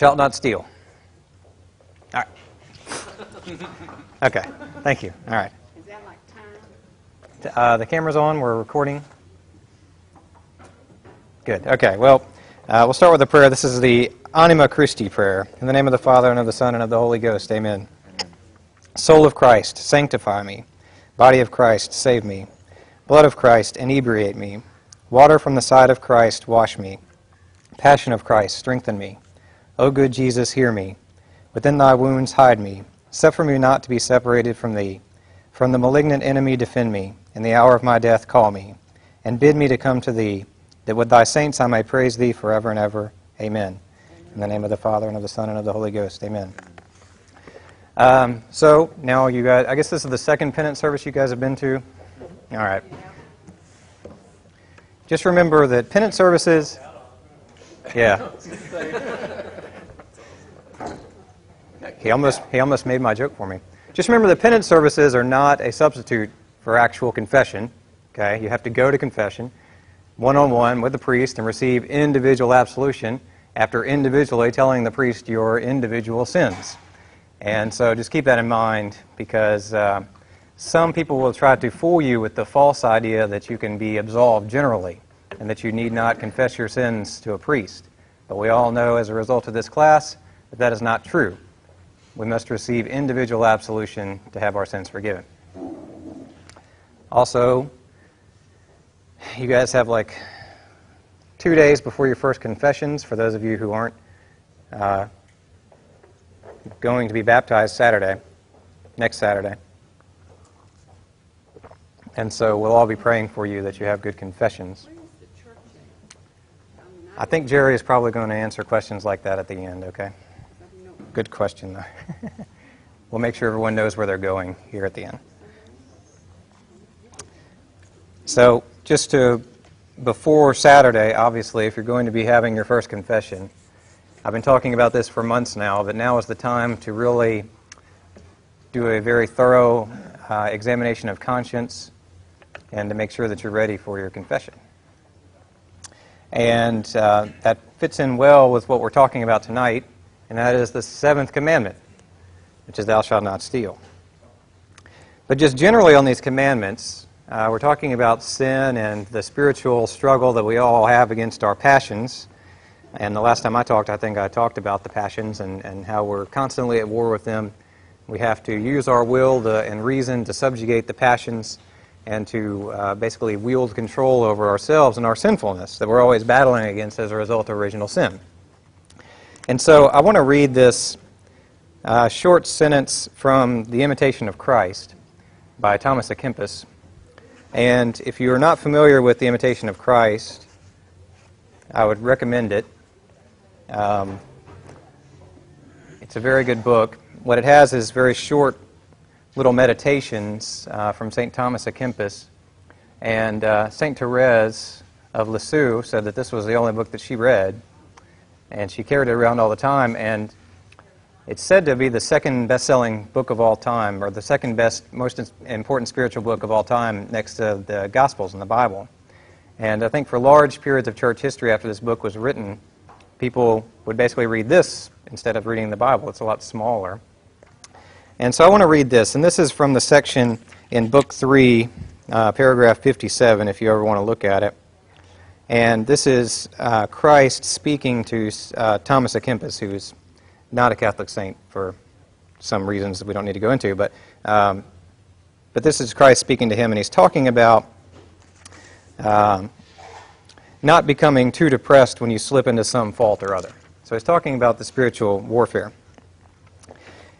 Thou shalt not steal. All right. Okay, thank you. All right. Is that like time? Uh, the camera's on. We're recording. Good. Okay. Well, uh, we'll start with a prayer. This is the Anima Christi prayer. In the name of the Father, and of the Son, and of the Holy Ghost. Amen. Soul of Christ, sanctify me. Body of Christ, save me. Blood of Christ, inebriate me. Water from the side of Christ, wash me. Passion of Christ, strengthen me. O good Jesus, hear me. Within thy wounds, hide me. Suffer me not to be separated from thee. From the malignant enemy, defend me. In the hour of my death, call me. And bid me to come to thee, that with thy saints I may praise thee forever and ever. Amen. In the name of the Father, and of the Son, and of the Holy Ghost. Amen. Um, so, now you guys, I guess this is the second penance service you guys have been to. All right. Just remember that penance services. Yeah. He almost, he almost made my joke for me. Just remember the penance services are not a substitute for actual confession. Okay? You have to go to confession one on one with the priest and receive individual absolution after individually telling the priest your individual sins. And so just keep that in mind because uh, some people will try to fool you with the false idea that you can be absolved generally and that you need not confess your sins to a priest. But we all know as a result of this class that that is not true. We must receive individual absolution to have our sins forgiven. Also, you guys have like two days before your first confessions for those of you who aren't uh, going to be baptized Saturday, next Saturday. And so we'll all be praying for you that you have good confessions. I think Jerry is probably going to answer questions like that at the end, okay? Good question, though. we'll make sure everyone knows where they're going here at the end. So, just to, before Saturday, obviously, if you're going to be having your first confession, I've been talking about this for months now, but now is the time to really do a very thorough uh, examination of conscience and to make sure that you're ready for your confession. And uh, that fits in well with what we're talking about tonight, and that is the seventh commandment, which is, Thou shalt not steal. But just generally on these commandments, uh, we're talking about sin and the spiritual struggle that we all have against our passions. And the last time I talked, I think I talked about the passions and, and how we're constantly at war with them. We have to use our will to, and reason to subjugate the passions and to uh, basically wield control over ourselves and our sinfulness that we're always battling against as a result of original sin. And so I want to read this uh, short sentence from The Imitation of Christ by Thomas à Kempis. And if you are not familiar with The Imitation of Christ, I would recommend it. Um, it's a very good book. What it has is very short little meditations uh, from St. Thomas à Kempis. And uh, St. Therese of Lisieux said that this was the only book that she read. And she carried it around all the time. And it's said to be the second best selling book of all time, or the second best, most important spiritual book of all time, next to the Gospels and the Bible. And I think for large periods of church history after this book was written, people would basically read this instead of reading the Bible. It's a lot smaller. And so I want to read this, and this is from the section in Book 3, uh, paragraph 57, if you ever want to look at it. And this is uh, Christ speaking to uh, Thomas à Kempis, who's not a Catholic saint for some reasons that we don't need to go into, but, um, but this is Christ speaking to him, and he's talking about um, not becoming too depressed when you slip into some fault or other. So he's talking about the spiritual warfare.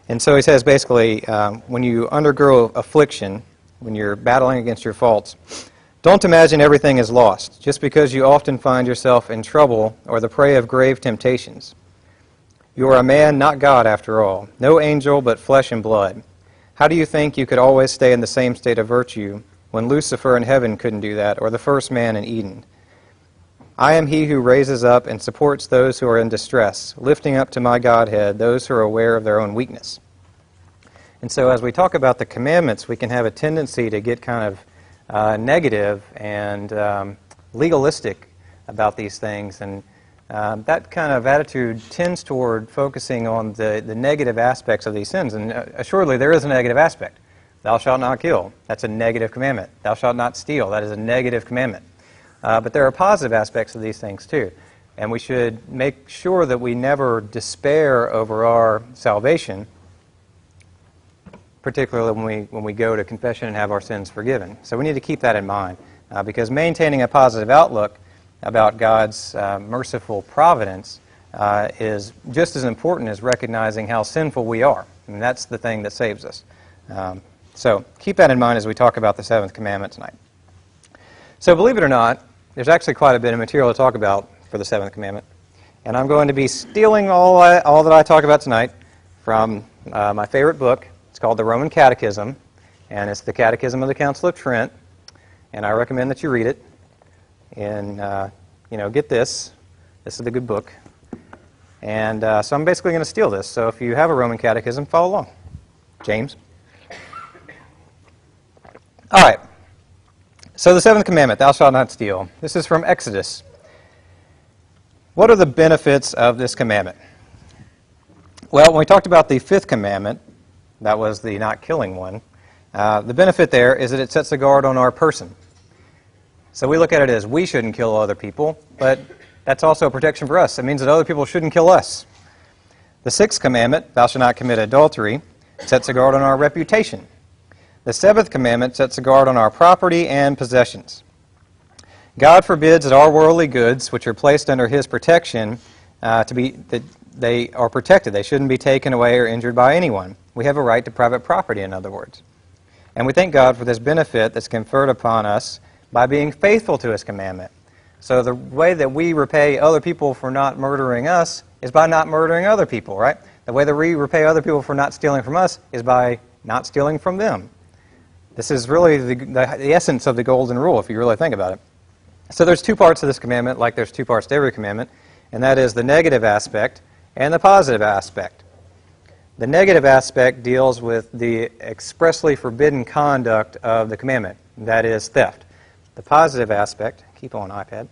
And so he says basically, um, when you undergo affliction, when you're battling against your faults, don't imagine everything is lost just because you often find yourself in trouble or the prey of grave temptations. You are a man, not God, after all, no angel, but flesh and blood. How do you think you could always stay in the same state of virtue when Lucifer in heaven couldn't do that, or the first man in Eden? I am he who raises up and supports those who are in distress, lifting up to my Godhead those who are aware of their own weakness. And so, as we talk about the commandments, we can have a tendency to get kind of uh, negative and um, legalistic about these things and um, that kind of attitude tends toward focusing on the, the negative aspects of these sins. And uh, assuredly, there is a negative aspect. Thou shalt not kill. That's a negative commandment. Thou shalt not steal. That is a negative commandment. Uh, but there are positive aspects of these things too. And we should make sure that we never despair over our salvation, particularly when we, when we go to confession and have our sins forgiven. So we need to keep that in mind. Uh, because maintaining a positive outlook about God's uh, merciful providence uh, is just as important as recognizing how sinful we are. And that's the thing that saves us. Um, so keep that in mind as we talk about the seventh commandment tonight. So, believe it or not, there's actually quite a bit of material to talk about for the seventh commandment. And I'm going to be stealing all, I, all that I talk about tonight from uh, my favorite book. Called The Roman Catechism, and it's the Catechism of the Council of Trent. And I recommend that you read it. And, uh, you know, get this. This is the good book. And uh, so I'm basically going to steal this. So if you have a Roman Catechism, follow along. James. All right. So the seventh commandment, thou shalt not steal. This is from Exodus. What are the benefits of this commandment? Well, when we talked about the fifth commandment, that was the not killing one, uh, the benefit there is that it sets a guard on our person. So we look at it as we shouldn't kill other people, but that's also a protection for us. It means that other people shouldn't kill us. The sixth commandment, thou shalt not commit adultery, sets a guard on our reputation. The seventh commandment sets a guard on our property and possessions. God forbids that our worldly goods, which are placed under His protection, uh, to be that they are protected. They shouldn't be taken away or injured by anyone. We have a right to private property, in other words. And we thank God for this benefit that's conferred upon us by being faithful to His commandment. So the way that we repay other people for not murdering us is by not murdering other people, right? The way that we repay other people for not stealing from us is by not stealing from them. This is really the, the, the, essence of the golden rule, if you really think about it. So there's two parts to this commandment, like there's two parts to every commandment, and that is the negative aspect and the positive aspect. The negative aspect deals with the expressly forbidden conduct of the commandment, that is theft. The positive aspect, keep on iPad,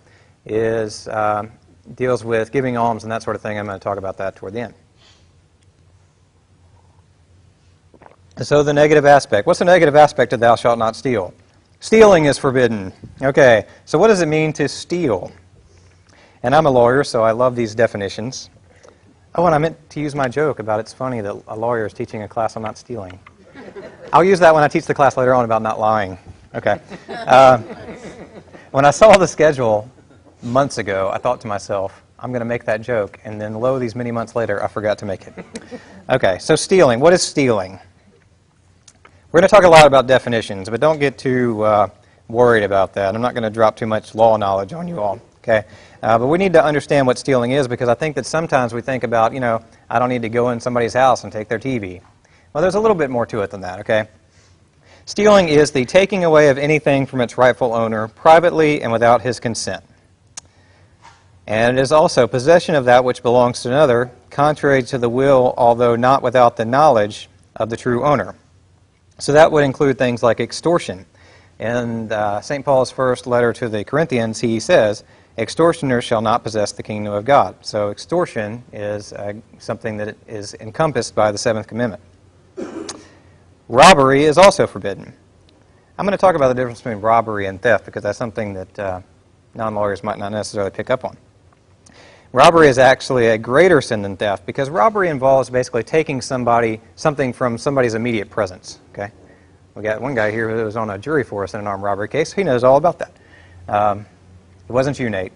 is um, deals with giving alms and that sort of thing. I'm going to talk about that toward the end. So the negative aspect. What's the negative aspect of thou shalt not steal? Stealing is forbidden. Okay, so what does it mean to steal? And I'm a lawyer, so I love these definitions. Oh, and I meant to use my joke about it's funny that a lawyer is teaching a class on not stealing. I'll use that when I teach the class later on about not lying. Okay. Uh, when I saw the schedule months ago, I thought to myself, I'm going to make that joke, and then lo, these many months later, I forgot to make it. Okay, so stealing. What is stealing? We're going to talk a lot about definitions, but don't get too uh, worried about that. I'm not going to drop too much law knowledge on you all. Okay, uh, but we need to understand what stealing is because I think that sometimes we think about, you know, I don't need to go in somebody's house and take their TV. Well, there's a little bit more to it than that. Okay. Stealing is the taking away of anything from its rightful owner privately and without his consent. And it is also possession of that which belongs to another, contrary to the will, although not without the knowledge of the true owner. So that would include things like extortion. In uh, St. Paul's first letter to the Corinthians, he says, Extortioners shall not possess the kingdom of God. So extortion is uh, something that is encompassed by the seventh commandment. Robbery is also forbidden. I'm going to talk about the difference between robbery and theft because that's something that uh, non lawyers might not necessarily pick up on. Robbery is actually a greater sin than theft because robbery involves basically taking somebody something from somebody's immediate presence. Okay, we got one guy here who was on a jury for us in an armed robbery case. He knows all about that. Um, it wasn't you, Nate.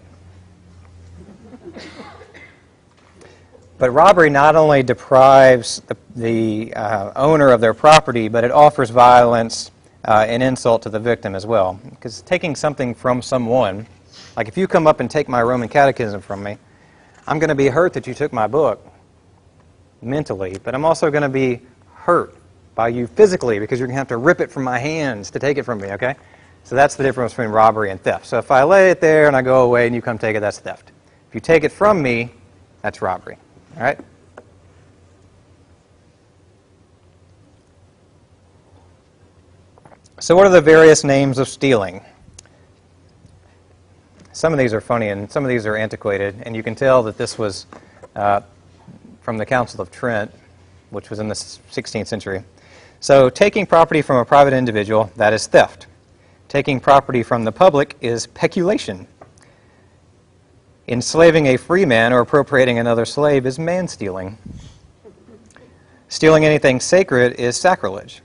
But robbery not only deprives the, the uh, owner of their property, but it offers violence uh, and insult to the victim as well. Because taking something from someone, like if you come up and take my Roman Catechism from me, I'm going to be hurt that you took my book mentally, but I'm also going to be hurt by you physically because you're going to have to rip it from my hands to take it from me, okay? So that's the difference between robbery and theft. So if I lay it there and I go away and you come take it, that's theft. If you take it from me, that's robbery, all right? So what are the various names of stealing? some of these are funny and some of these are antiquated, and you can tell that this was uh, from the Council of Trent, which was in the 16th century. So, taking property from a private individual, that is theft. Taking property from the public is peculation. Enslaving a free man or appropriating another slave is man stealing. Stealing anything sacred is sacrilege.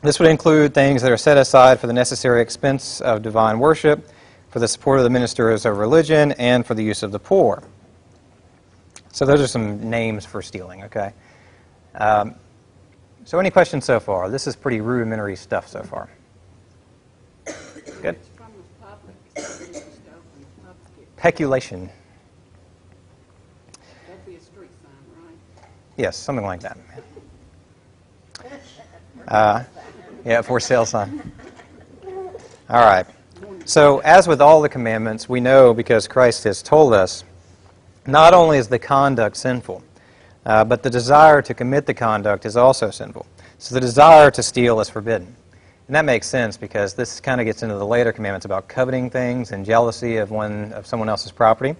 This would include things that are set aside for the necessary expense of divine worship, for the support of the ministers of religion, and for the use of the poor. So those are some names for stealing, okay? Um, so any questions so far? This is pretty rudimentary stuff so far. Good. It's from the public, so you just open the public. Peculation. Sign, right? Yes, something like that. Uh, yeah, for sale sign. All right. So, as with all the commandments, we know because Christ has told us, not only is the conduct sinful, uh, but the desire to commit the conduct is also sinful. So, the desire to steal is forbidden. And that makes sense because this kind of gets into the later commandments about coveting things and jealousy of, one, of someone else's property.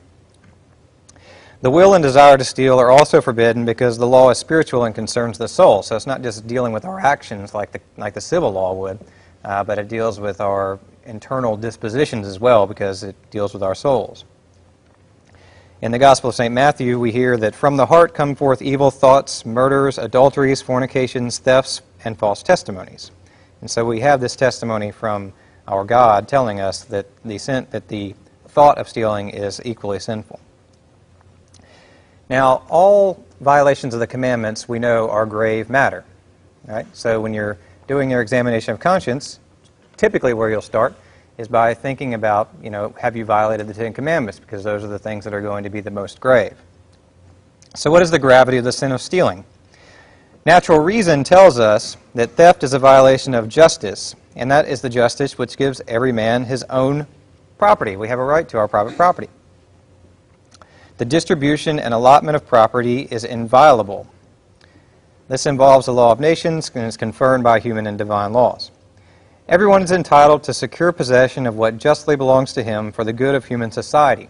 The will and desire to steal are also forbidden because the law is spiritual and concerns the soul. So it's not just dealing with our actions like the, like the civil law would, uh, but it deals with our internal dispositions as well because it deals with our souls. In the Gospel of St. Matthew, we hear that from the heart come forth evil thoughts, murders, adulteries, fornications, thefts, and false testimonies. And so we have this testimony from our God telling us that the, sin, that the thought of stealing is equally sinful. Now, all violations of the commandments we know are grave matter. Right? So when you're doing your examination of conscience, typically where you'll start is by thinking about, you know, have you violated the Ten Commandments? Because those are the things that are going to be the most grave. So what is the gravity of the sin of stealing? Natural reason tells us that theft is a violation of justice, and that is the justice which gives every man his own property. We have a right to our private property. The distribution and allotment of property is inviolable. This involves the law of nations and is confirmed by human and divine laws. Everyone is entitled to secure possession of what justly belongs to him for the good of human society.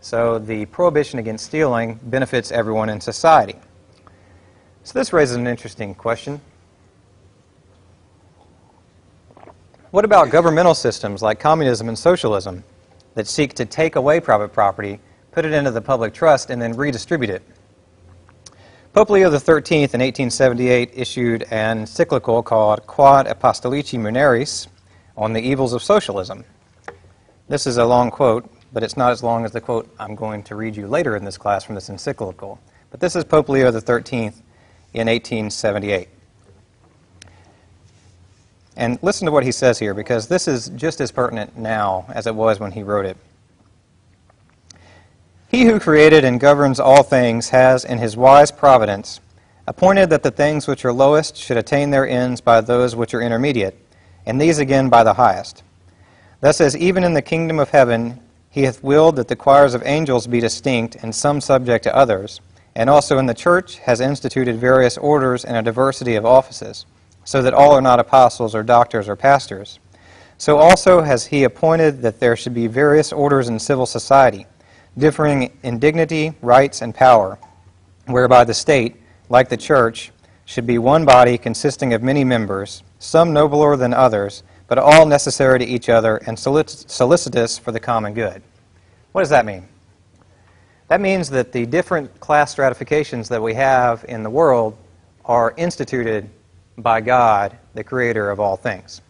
So the prohibition against stealing benefits everyone in society. So this raises an interesting question. What about governmental systems like communism and socialism that seek to take away private property, put it into the public trust, and then redistribute it? Pope Leo XIII in 1878 issued an encyclical called Quod Apostolici Muneris on the evils of socialism. This is a long quote, but it's not as long as the quote I'm going to read you later in this class from this encyclical. But this is Pope Leo XIII in 1878. And listen to what he says here, because this is just as pertinent now as it was when he wrote it. He who created and governs all things has, in his wise providence, appointed that the things which are lowest should attain their ends by those which are intermediate, and these again by the highest. Thus, as even in the kingdom of heaven he hath willed that the choirs of angels be distinct, and some subject to others, and also in the church has instituted various orders and a diversity of offices, so that all are not apostles or doctors or pastors. So also has he appointed that there should be various orders in civil society, differing in dignity, rights, and power, whereby the state, like the church, should be one body consisting of many members, some nobler than others, but all necessary to each other and solic- solicitous for the common good. What does that mean? That means that the different class stratifications that we have in the world are instituted by God, the creator of all things.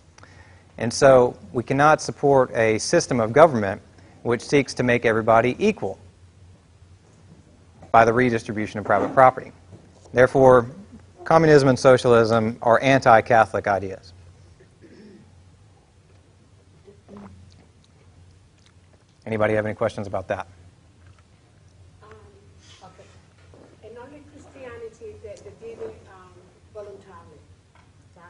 And so we cannot support a system of government which seeks to make everybody equal by the redistribution of private property. Therefore, communism and socialism are anti Catholic ideas. Anybody have any questions about that? Um, okay. And only Christianity, they, they did it um, voluntarily, right?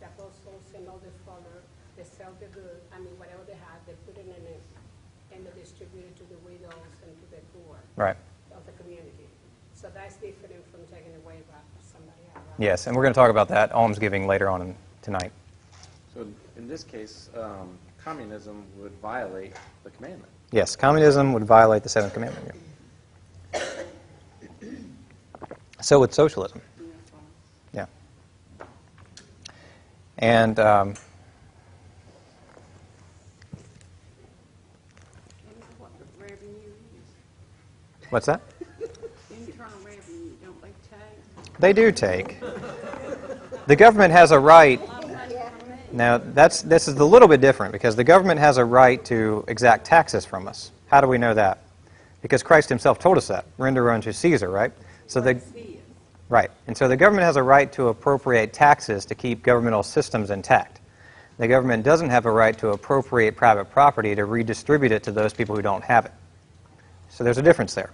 The apostles and all the scholars, they sell the good, I mean, whatever they have, they put it in it, and they distribute it to the widows and to the poor Right. of the community. So that's different from taking away by somebody else. right? Yes, and we're going to talk about that almsgiving later on tonight. So in this case, um, communism would violate the commandment. Yes, communism would violate the seventh commandment. yeah. So would socialism. Yeah. And um, And what the revenue is, what's that? internal revenue, don't they take? They do take. The government has a right. Now, that's, this is a little bit different because the government has a right to exact taxes from us. How do we know that? Because Christ himself told us that. Render unto Caesar, right? So the, right. And so the government has a right to appropriate taxes to keep governmental systems intact. The government doesn't have a right to appropriate private property to redistribute it to those people who don't have it. So there's a difference there.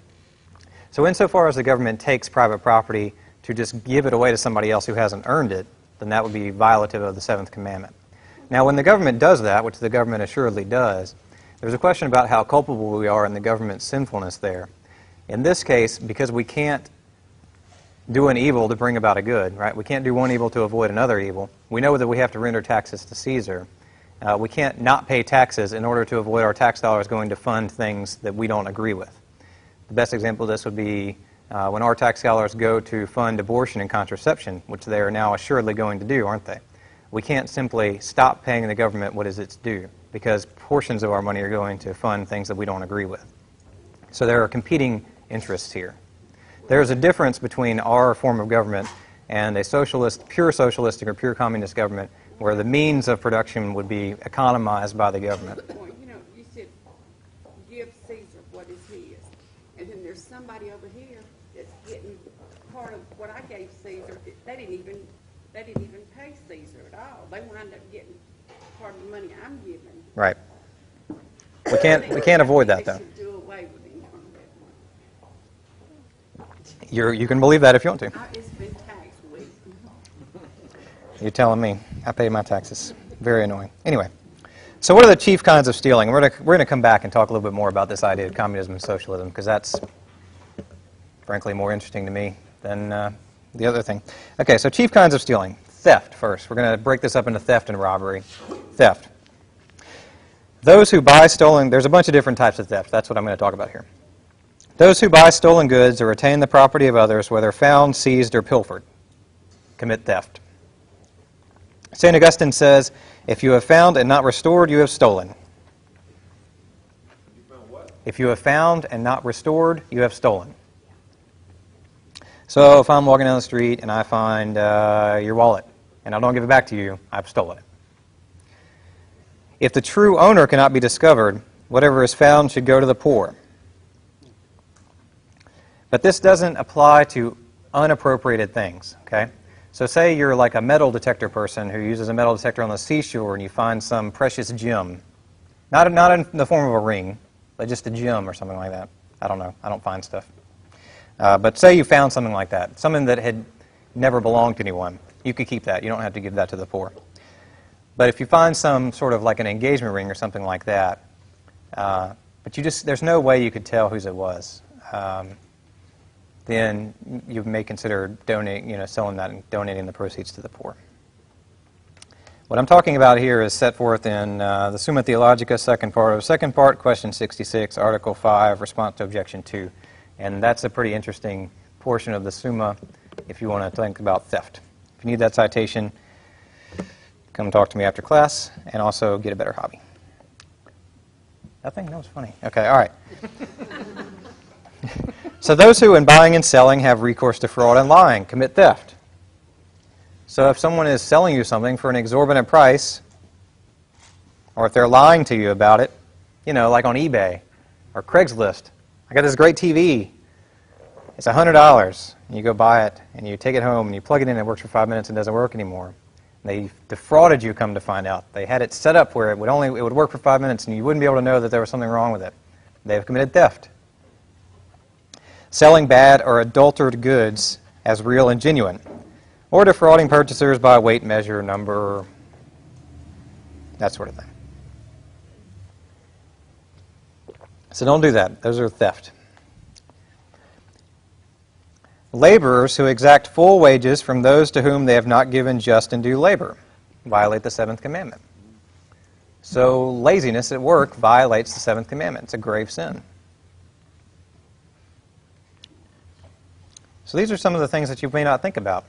So insofar as the government takes private property to just give it away to somebody else who hasn't earned it, then that would be violative of the seventh commandment. Now, when the government does that, which the government assuredly does, there's a question about how culpable we are in the government's sinfulness there. In this case, because we can't do an evil to bring about a good, right? We can't do one evil to avoid another evil. We know that we have to render taxes to Caesar. Uh, we can't not pay taxes in order to avoid our tax dollars going to fund things that we don't agree with. The best example of this would be uh, when our tax dollars go to fund abortion and contraception, which they are now assuredly going to do, aren't they? We can't simply stop paying the government what is its due because portions of our money are going to fund things that we don't agree with. So there are competing interests here. There's a difference between our form of government and a socialist, pure socialistic or pure communist government where the means of production would be economized by the government. Well, you know, you said, give Caesar what is his. And then there's somebody over here that's getting part of what I gave Caesar. They didn't even, they didn't even pay Caesar at all. They wind up getting part of the money I'm giving. Right. We can't, we can't avoid that, though. They should do away with internal revenue. You're, you can believe that if you want to. I- It's been tax week. You're telling me. I pay my taxes. Very annoying. Anyway, so what are the chief kinds of stealing? We're going we're to come back and talk a little bit more about this idea of communism and socialism because that's, frankly, more interesting to me than uh, the other thing. Okay, so chief kinds of stealing. Theft first. We're going to break this up into theft and robbery. Theft. Those who buy stolen, there's a bunch of different types of theft. That's what I'm going to talk about here. Those who buy stolen goods or retain the property of others, whether found, seized, or pilfered, commit theft. St. Augustine says, If you have found and not restored, you have stolen. If you have found and not restored, you have stolen. So if I'm walking down the street and I find uh, your wallet and I don't give it back to you, I've stolen it. If the true owner cannot be discovered, whatever is found should go to the poor. But this doesn't apply to unappropriated things, okay? So say you're like a metal detector person who uses a metal detector on the seashore and you find some precious gem. Not, not in the form of a ring, but just a gem or something like that. I don't know. I don't find stuff. Uh, but say you found something like that, something that had never belonged to anyone. You could keep that. You don't have to give that to the poor. But if you find some sort of like an engagement ring or something like that, uh, but you just there's no way you could tell whose it was, um, then you may consider donating, you know, selling that and donating the proceeds to the poor. What I'm talking about here is set forth in uh, the Summa Theologica, second part of second part, question 66, article 5, response to objection 2. And that's a pretty interesting portion of the Summa if you want to think about theft. If you need that citation, come talk to me after class and also get a better hobby. Nothing? That was funny. Okay, all right. so those who in buying and selling have recourse to fraud and lying commit theft. So if someone is selling you something for an exorbitant price, or if they're lying to you about it, you know, like on eBay or Craigslist, I got this great TV. It's $100. And you go buy it, and you take it home, and you plug it in, and it works for five minutes and doesn't work anymore. They defrauded you, come to find out. They had it set up where it would only it would work for five minutes, and you wouldn't be able to know that there was something wrong with it. They have committed theft. Selling bad or adulterated goods as real and genuine, or defrauding purchasers by weight, measure, number, that sort of thing. So don't do that. Those are theft. Laborers who exact full wages from those to whom they have not given just and due labor violate the seventh commandment. So laziness at work violates the seventh commandment. It's a grave sin. So these are some of the things that you may not think about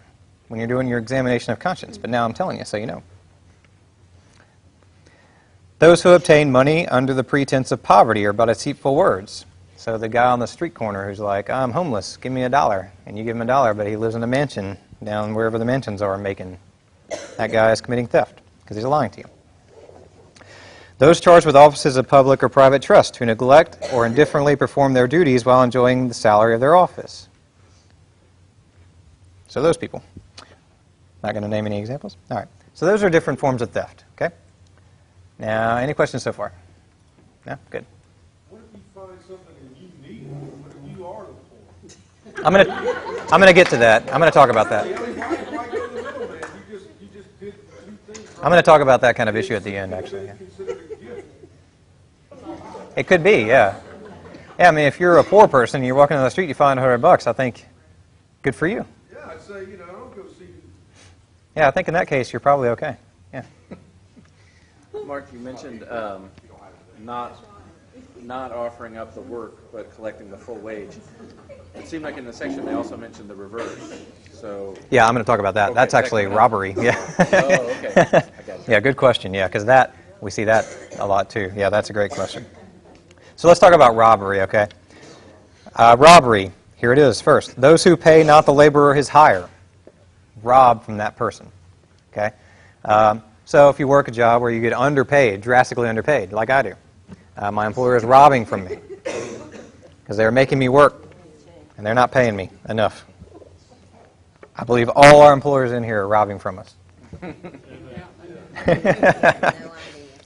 when you're doing your examination of conscience, but now I'm telling you so you know. Those who obtain money under the pretense of poverty are but deceitful words. So the guy on the street corner who's like, I'm homeless, give me a dollar. And you give him a dollar, but he lives in a mansion down wherever the mansions are making. That guy is committing theft because he's lying to you. Those charged with offices of public or private trust who neglect or indifferently perform their duties while enjoying the salary of their office. So those people. Not going to name any examples? All right. So those are different forms of theft, okay? Now, any questions so far? No? Good. What if you find something and you need it? What you are the poor? I'm going to I'm going to get to that. I'm going to talk about that. I mean, why, why go to the middleman? You just, you just did two things I'm going to talk about that kind of issue at the end, actually. yeah. considered a gift. It could be, yeah. Yeah, I mean, if you're a poor person and you're walking down the street, you find 100 bucks, I think, good for you. Yeah, I'd say, you know, don't go see, Yeah, I think in that case, you're probably okay. Yeah. Marc, you mentioned um, not, not offering up the work, but collecting the full wage. It seemed like in the section, they also mentioned the reverse, so, Yeah, I'm going to talk about that. Okay, That's actually second. robbery. Yeah. oh, okay, I got you. Yeah, good question. Yeah, because that, we see that a lot too. Yeah, that's a great question. So let's talk about robbery, okay? Uh, robbery, here it is first. Those who pay not the laborer his hire, rob from that person, okay? Um, so if you work a job where you get underpaid, drastically underpaid, like I do, uh, my employer is robbing from me because they're making me work and they're not paying me enough. I believe all our employers in here are robbing from us.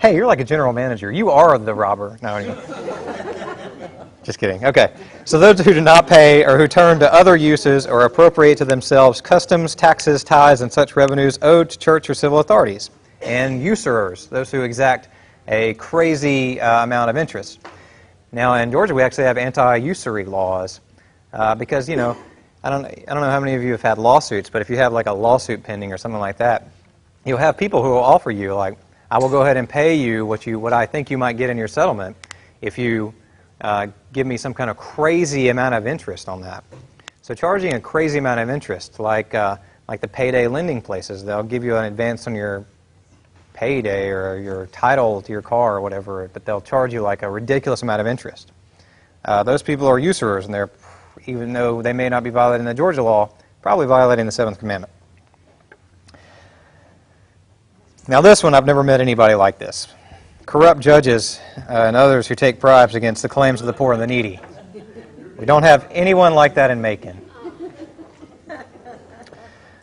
hey, you're like a general manager. You are the robber. No, anyway. Just kidding. Okay. So those who do not pay or who turn to other uses or appropriate to themselves customs, taxes, tithes, and such revenues owed to church or civil authorities. And usurers, those who exact a crazy uh, amount of interest. Now, in Georgia, we actually have anti-usury laws uh, because, you know, I don't, I don't know how many of you have had lawsuits, but if you have like a lawsuit pending or something like that, you'll have people who will offer you, like, I will go ahead and pay you what, you, what I think you might get in your settlement if you uh, give me some kind of crazy amount of interest on that. So charging a crazy amount of interest, like, uh, like the payday lending places, they'll give you an advance on your payday or your title to your car or whatever, but they'll charge you like a ridiculous amount of interest. Uh, those people are usurers, and they're, even though they may not be violating the Georgia law, probably violating the seventh commandment. Now, this one, I've never met anybody like this. Corrupt judges uh, and others who take bribes against the claims of the poor and the needy. We don't have anyone like that in Macon.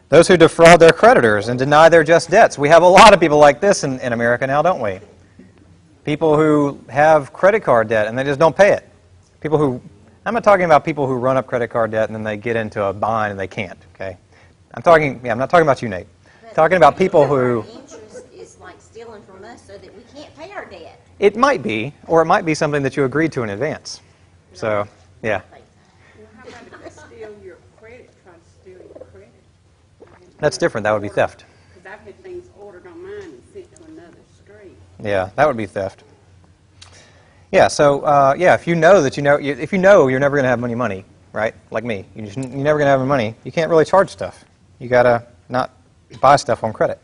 Those who defraud their creditors and deny their just debts. We have a lot of people like this in, in America now, don't we? People who have credit card debt and they just don't pay it. People who, I'm not talking about people who run up credit card debt and then they get into a bind and they can't, okay? I'm talking, yeah, I'm not talking about you, Nate. I'm talking about people who, Interest is like stealing from us so that we can't pay our debt. It might be, or it might be something that you agreed to in advance. So, yeah, that's different. That would be theft. Yeah, that would be theft. Yeah, so uh, yeah, if you know that you know, if you know you're never going to have any money, right? Like me, you just, you're never going to have any money. You can't really charge stuff. You got to not buy stuff on credit.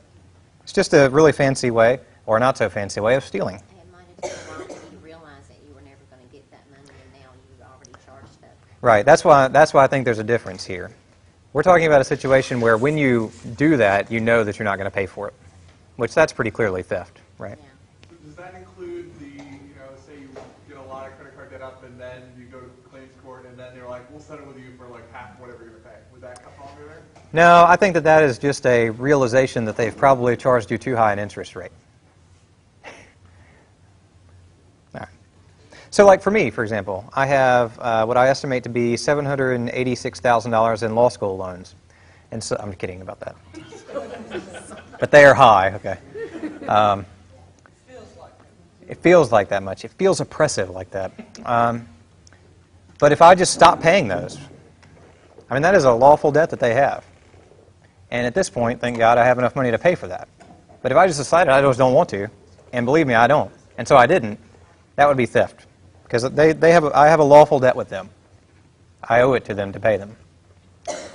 It's just a really fancy way, or not so fancy way, of stealing. And it might have taken a while for you to realize that you were never going to get that money and now you've already charged up. Right. That's why. That's why I think there's a difference here. We're talking about a situation where when you do that, you know that you're not going to pay for it, which that's pretty clearly theft, right? Yeah. Does that include the, you know, say you get a lot of credit card debt up and then you go to claims court and then they're like, we'll settle with you for like half whatever you're gonna pay? Would that come under there? No, I think that that is just a realization that they've probably charged you too high an interest rate. All right. So, like for me, for example, I have uh, what I estimate to be $786,000 in law school loans. And so, I'm kidding about that. but they are high, okay. Um, it feels like that much. It feels oppressive like that. Um, but if I just stop paying those, I mean, that is a lawful debt that they have. And at this point, thank God I have enough money to pay for that. But if I just decided I just don't want to, and believe me, I don't, and so I didn't, that would be theft. Because they, they have I have a lawful debt with them. I owe it to them to pay them.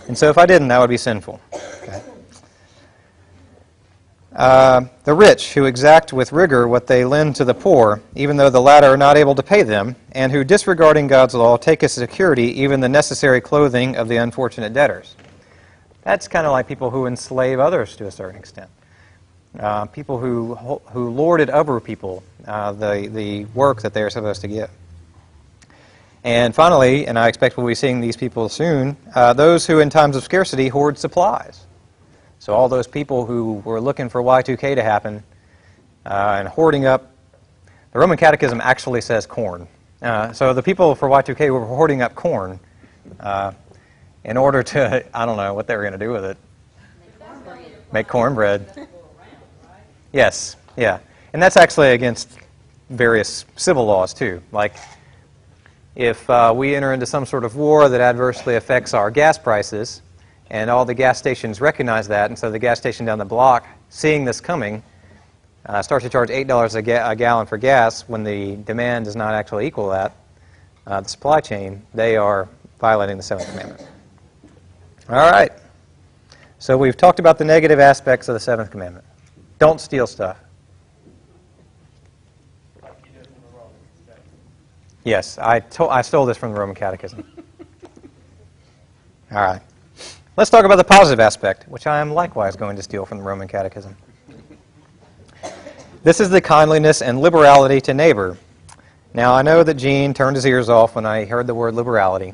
And so if I didn't, that would be sinful. Okay. Uh, the rich, who exact with rigor what they lend to the poor, even though the latter are not able to pay them, and who, disregarding God's law, take as security even the necessary clothing of the unfortunate debtors. That's kind of like people who enslave others to a certain extent. Uh, people who, who lorded over people uh, the, the work that they are supposed to give. And finally, and I expect we'll be seeing these people soon, uh, those who in times of scarcity hoard supplies. So all those people who were looking for Y2K to happen uh, and hoarding up, the Roman Catechism actually says corn. Uh, so the people for Y2K were hoarding up corn uh, in order to, I don't know what they were going to do with it. Make cornbread. Yes, yeah. And that's actually against various civil laws too. Like if uh, we enter into some sort of war that adversely affects our gas prices, and all the gas stations recognize that, and so the gas station down the block, seeing this coming, uh, starts to charge $8 a, ga- a, gallon for gas when the demand does not actually equal that, uh, the supply chain, they are violating the Seventh Commandment. All right. So we've talked about the negative aspects of the Seventh Commandment. Don't steal stuff. Yes, I, to- I stole this from the Roman Catechism. All right. Let's talk about the positive aspect, which I am likewise going to steal from the Roman Catechism. This is the kindliness and liberality to neighbor. Now, I know that Gene turned his ears off when I heard the word liberality,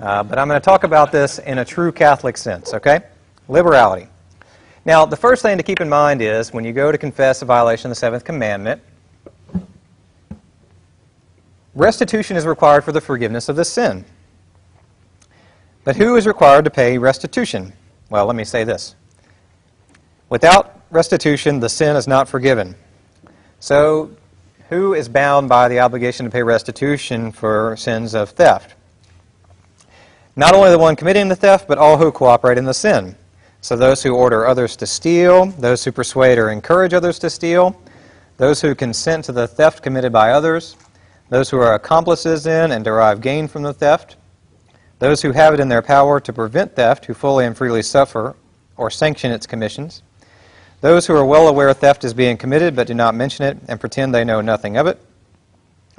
uh, but I'm going to talk about this in a true Catholic sense, okay? Liberality. Now, the first thing to keep in mind is when you go to confess a violation of the seventh commandment, restitution is required for the forgiveness of the sin. But who is required to pay restitution? Well, let me say this. Without restitution, the sin is not forgiven. So, who is bound by the obligation to pay restitution for sins of theft? Not only the one committing the theft, but all who cooperate in the sin. So, those who order others to steal, those who persuade or encourage others to steal, those who consent to the theft committed by others, those who are accomplices in and derive gain from the theft, those who have it in their power to prevent theft, who fully and freely suffer or sanction its commissions, those who are well aware theft is being committed but do not mention it and pretend they know nothing of it,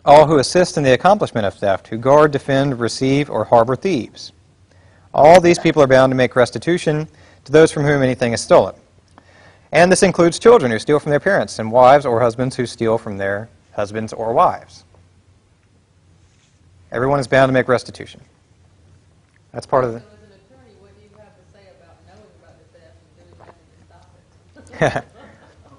all who assist in the accomplishment of theft, who guard, defend, receive, or harbor thieves. All these people are bound to make restitution to those from whom anything is stolen. And this includes children who steal from their parents, and wives or husbands who steal from their husbands or wives. Everyone is bound to make restitution. That's part of the. As an attorney, what do you have to say about knowing about the theft and doing nothing to stop it?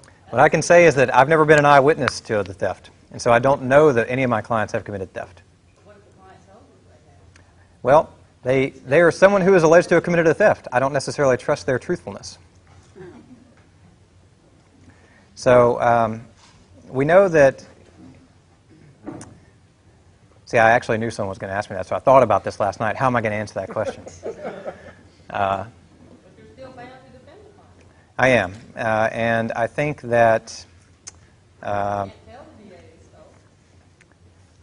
what I can say is that I've never been an eyewitness to the theft, and so I don't know that any of my clients have committed theft. What if the client tells you they have? Well, they, they are someone who is alleged to have committed a theft. I don't necessarily trust their truthfulness. So um, we know that. See, I actually knew someone was going to ask me that, so I thought about this last night. How am I going to answer that question? Uh, But you're still bound to defend the. I am, uh, and I think that. Uh, You can't tell the DA they stole.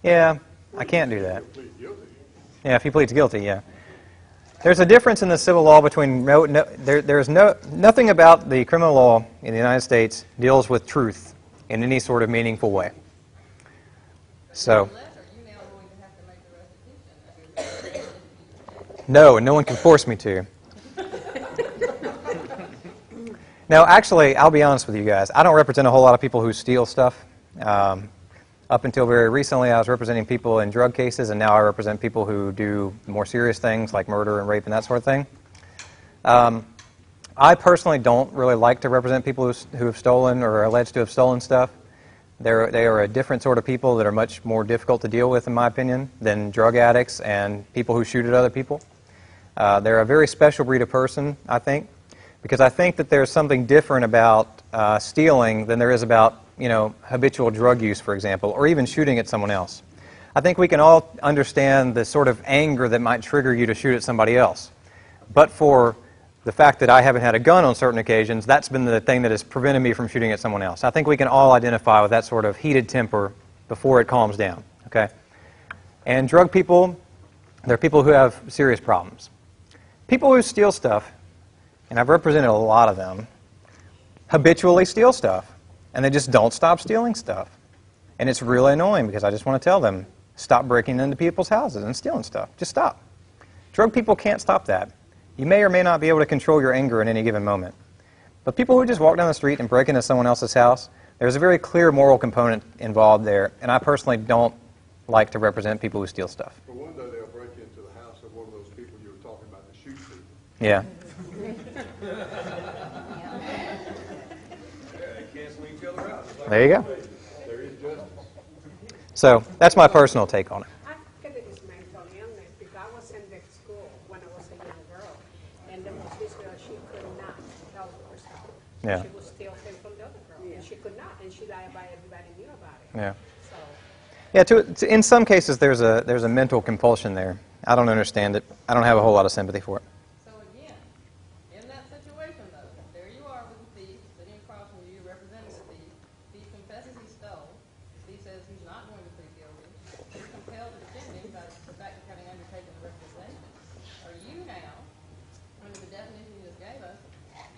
yeah, I can't do that. Yeah, if he pleads guilty, yeah. There's a difference in the civil law between no, no there, there's no nothing about the criminal law in the United States deals with truth in any sort of meaningful way. So, Unless, are you now going to have to make the restitution? No, and no one can force me to. no, actually, I'll be honest with you guys. I don't represent a whole lot of people who steal stuff. Um, up until very recently, I was representing people in drug cases, and now I represent people who do more serious things like murder and rape and that sort of thing. Um, I personally don't really like to represent people who, who have stolen or are alleged to have stolen stuff. They're, they are a different sort of people that are much more difficult to deal with, in my opinion, than drug addicts and people who shoot at other people. Uh, they're a very special breed of person, I think, because I think that there's something different about uh, stealing than there is about, you know, habitual drug use, for example, or even shooting at someone else. I think we can all understand the sort of anger that might trigger you to shoot at somebody else. But for the fact that I haven't had a gun on certain occasions, that's been the thing that has prevented me from shooting at someone else. I think we can all identify with that sort of heated temper before it calms down, okay? And drug people, they're people who have serious problems. People who steal stuff, and I've represented a lot of them, habitually steal stuff, and they just don't stop stealing stuff. And it's really annoying because I just want to tell them, stop breaking into people's houses and stealing stuff. Just stop. Drug people can't stop that. You may or may not be able to control your anger in any given moment. But people who just walk down the street and break into someone else's house, there's a very clear moral component involved there, and I personally don't like to represent people who steal stuff. But one day they'll break into the house of one of those people you were talking about that shoot people. Yeah. They cancel each other out. It's like, There you go. There is justice. So that's my personal take on it. I think it is mental illness because I was in the school when I was a young girl, and there this girl, she could not help herself. Yeah. She things from the other girl, and she could not, and she lied by everybody knew about it. Yeah. So, Yeah, to, to, in some cases, there's a, there's a mental compulsion there. I don't understand it. I don't have a whole lot of sympathy for it. So again, in that situation though, there you are with the thief, sitting across from you, representing the thief. Thief confesses he stole. The thief says he's not going to plead guilty. He's compelled to defend him by the fact of having undertaken the representation. Are you now, under the definition you just gave us,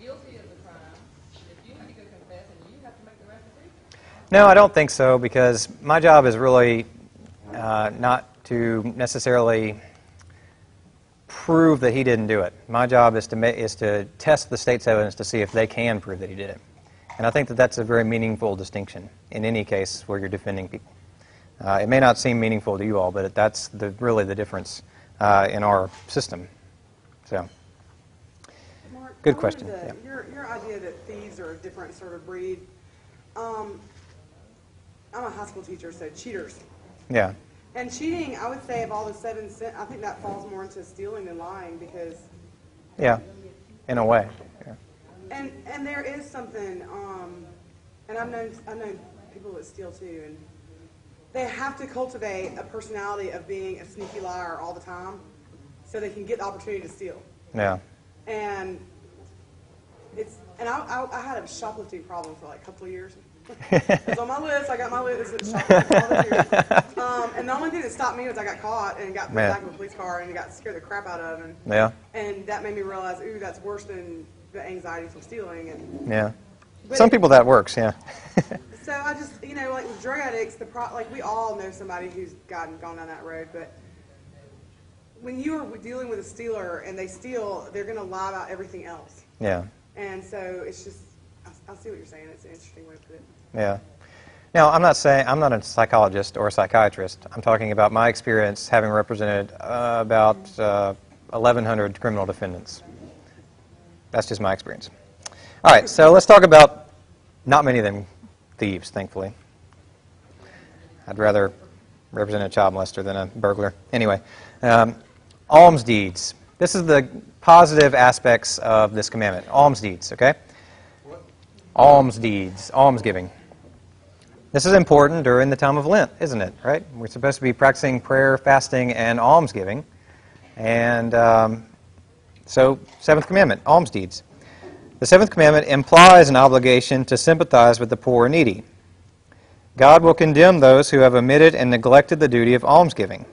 guilty of the crime? If you need to go confess and you have to make the restitution? No, I don't think so because my job is really uh, not to necessarily prove that he didn't do it. My job is to is to test the state's evidence to see if they can prove that he did it. And I think that that's a very meaningful distinction in any case where you're defending people. Uh, it may not seem meaningful to you all, but it, that's the, really the difference uh, in our system. So, Marc, Good question, yeah. Your, your idea that thieves are a different sort of breed. Um, I'm a high school teacher, so cheaters. yeah, And cheating, I would say of all the seven sin, I think that falls more into stealing than lying because, yeah, in a way. Yeah. and, and there is something, um, and I've known, I've known people that steal too, and they have to cultivate a personality of being a sneaky liar all the time so they can get the opportunity to steal. yeah. And it's and I, I, I had a shoplifting problem for like a couple of years. it's on my list. I got my list. It's shoplifting all the years. Um, and the only thing that stopped me was I got caught and got put back in a police car and got scared the crap out of. And Yeah, and that made me realize, ooh, that's worse than the anxiety from stealing. And yeah. Some it- people that works, yeah. so I just, you know, like with drug addicts, the pro- like we all know somebody who's gotten gone down that road, but when you are dealing with a stealer and they steal, they're going to lie about everything else. yeah. And so it's just, I, I see what you're saying. It's an interesting way to put it. Yeah. Now, I'm not saying I'm not a psychologist or a psychiatrist. I'm talking about my experience having represented uh, about uh, 1,100 criminal defendants. That's just my experience. All right, so let's talk about not many of them thieves, thankfully. I'd rather represent a child molester than a burglar. Anyway, um, alms deeds. This is the positive aspects of this commandment. Alms deeds, okay? Alms deeds, alms giving. This is important during the time of Lent, isn't it? Right? We're supposed to be practicing prayer, fasting, and almsgiving. And um, so, seventh commandment, alms deeds. The seventh commandment implies an obligation to sympathize with the poor and needy. God will condemn those who have omitted and neglected the duty of almsgiving.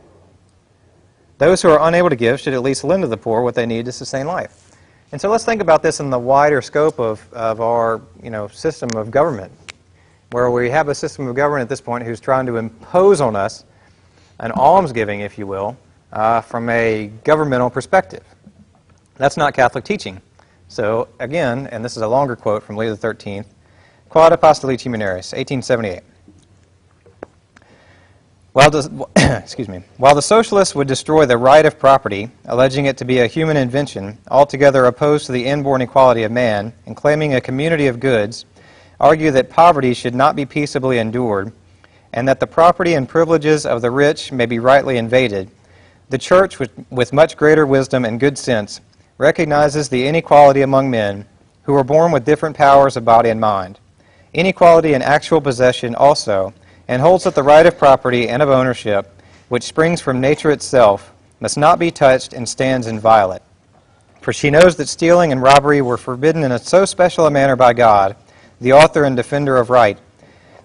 Those who are unable to give should at least lend to the poor what they need to sustain life. And so let's think about this in the wider scope of, of our you know, system of government, where we have a system of government at this point who's trying to impose on us an almsgiving, if you will, uh, from a governmental perspective. That's not Catholic teaching. So, again, and this is a longer quote from Leo XIII, Quod Apostolici Muneris, 1878. While excuse me, while the socialists would destroy the right of property, alleging it to be a human invention, altogether opposed to the inborn equality of man, and claiming a community of goods, argue that poverty should not be peaceably endured, and that the property and privileges of the rich may be rightly invaded, the Church, with, with much greater wisdom and good sense, recognizes the inequality among men who are born with different powers of body and mind, inequality in actual possession also, and holds that the right of property and of ownership, which springs from nature itself, must not be touched and stands inviolate. For she knows that stealing and robbery were forbidden in a so special a manner by God, the author and defender of right,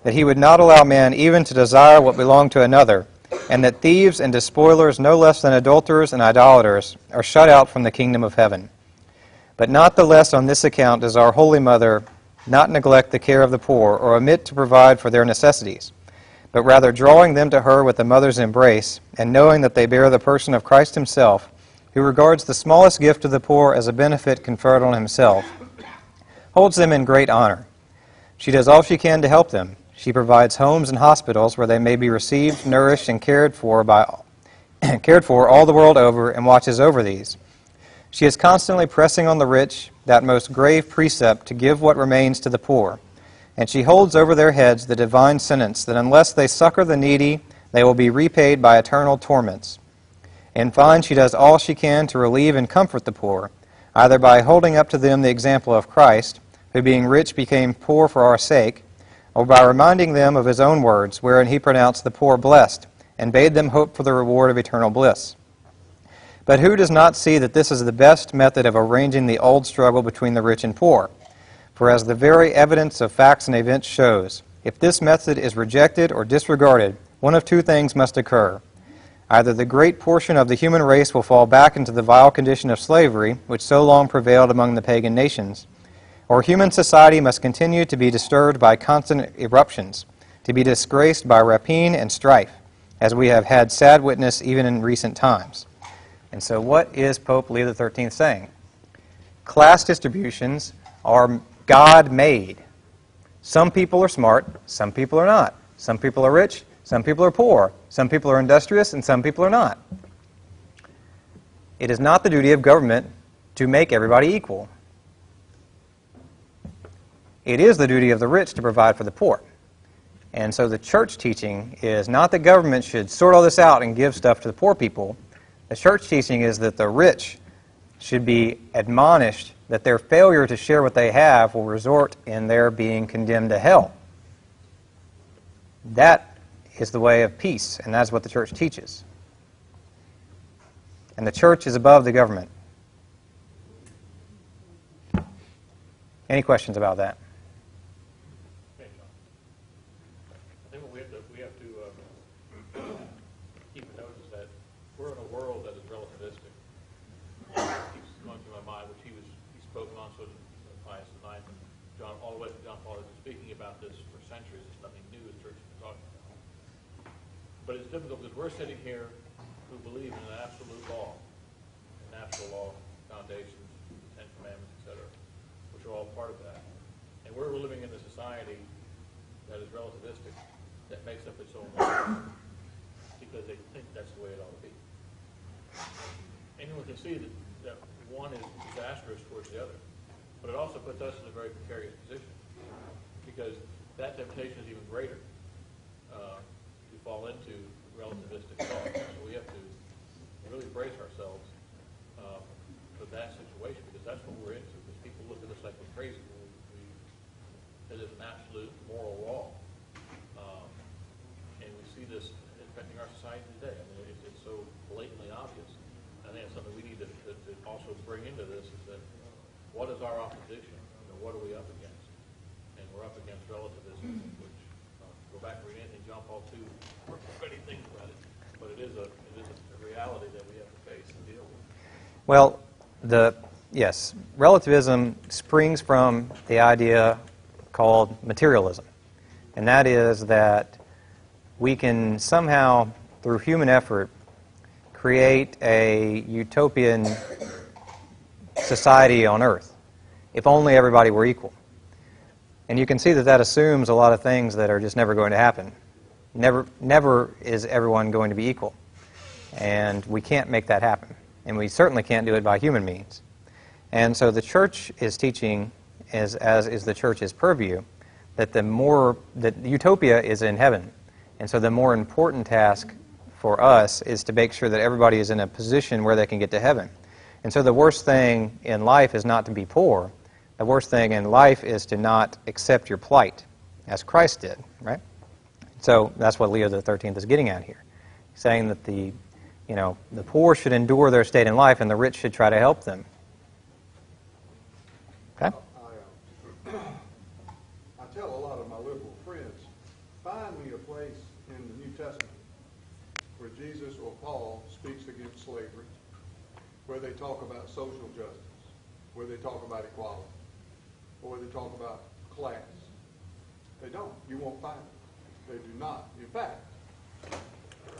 that he would not allow man even to desire what belonged to another, and that thieves and despoilers, no less than adulterers and idolaters, are shut out from the kingdom of heaven. But not the less on this account does our Holy Mother not neglect the care of the poor, or omit to provide for their necessities, but rather drawing them to her with a mother's embrace, and knowing that they bear the person of Christ himself, who regards the smallest gift of the poor as a benefit conferred on himself, holds them in great honor. She does all she can to help them. She provides homes and hospitals where they may be received, nourished, and cared for by cared for all the world over, and watches over these. She is constantly pressing on the rich that most grave precept to give what remains to the poor. And she holds over their heads the divine sentence that unless they succor the needy, they will be repaid by eternal torments. In fine, she does all she can to relieve and comfort the poor, either by holding up to them the example of Christ, who being rich became poor for our sake, or by reminding them of his own words, wherein he pronounced the poor blessed, and bade them hope for the reward of eternal bliss. But who does not see that this is the best method of arranging the old struggle between the rich and poor? For as the very evidence of facts and events shows, if this method is rejected or disregarded, one of two things must occur. Either the great portion of the human race will fall back into the vile condition of slavery, which so long prevailed among the pagan nations, or human society must continue to be disturbed by constant eruptions, to be disgraced by rapine and strife, as we have had sad witness even in recent times. And so, what is Pope Leo XIII saying? Class distributions are God made. Some people are smart, some people are not. Some people are rich, some people are poor. Some people are industrious, and some people are not. It is not the duty of government to make everybody equal. It is the duty of the rich to provide for the poor. And so the church teaching is not that government should sort all this out and give stuff to the poor people. The church teaching is that the rich should be admonished that their failure to share what they have will result in their being condemned to hell. That is the way of peace, and that's what the church teaches. And the church is above the government. Any questions about that? Okay, John. I think what we have to, we have to uh, keep in note is that we're in a world that is relativistic. Keeps going through my mind, which he was, he spoke on, so did Pius IX, and John, all the way to John Paul has been speaking about this for centuries. It's nothing new the church has been talking about. But it's difficult because we're sitting here who believe in an absolute law, a natural law, foundations, Ten Commandments, etc., which are all part of that. And we're living in a society that is relativistic, that makes up its own law, because they think that's the way it ought to be. Anyone can see that, that one is disastrous towards the other, but it also puts us in a very precarious position, because that temptation is even greater uh, to fall into relativistic thought. So we have to really brace ourselves uh, for that situation, because that's what we're into, because people look at us like we're crazy. we, we it is an absolute moral law. Um, and we see this affecting our society today. I mean, it's, it's so blatantly obvious. I think it's something we need to, to, to also bring into this is that what is our opposition? You know, what are we up against? And we're up against relativism, which, uh, back and anything John Paul II, many things about it. But it is a, it is a reality that we have to face and deal with. Well, the yes, relativism springs from the idea called materialism, and that is that we can somehow, through human effort, create a utopian society on Earth, if only everybody were equal. And you can see that that assumes a lot of things that are just never going to happen. Never, never is everyone going to be equal, and we can't make that happen, and we certainly can't do it by human means. And so the church is teaching, as, as is the church's purview, that the more that utopia is in heaven, and so the more important task for us is to make sure that everybody is in a position where they can get to heaven. And so the worst thing in life is not to be poor the worst thing in life is to not accept your plight, as Christ did, right? So that's what Leo the Thirteenth is getting at here, saying that the, you know, the poor should endure their state in life, and the rich should try to help them. Okay. I, uh, I tell a lot of my liberal friends, find me a place in the New Testament where Jesus or Paul speaks against slavery, where they talk about social justice, where they talk about equality or they talk about class. They don't. You won't find it. They do not. In fact,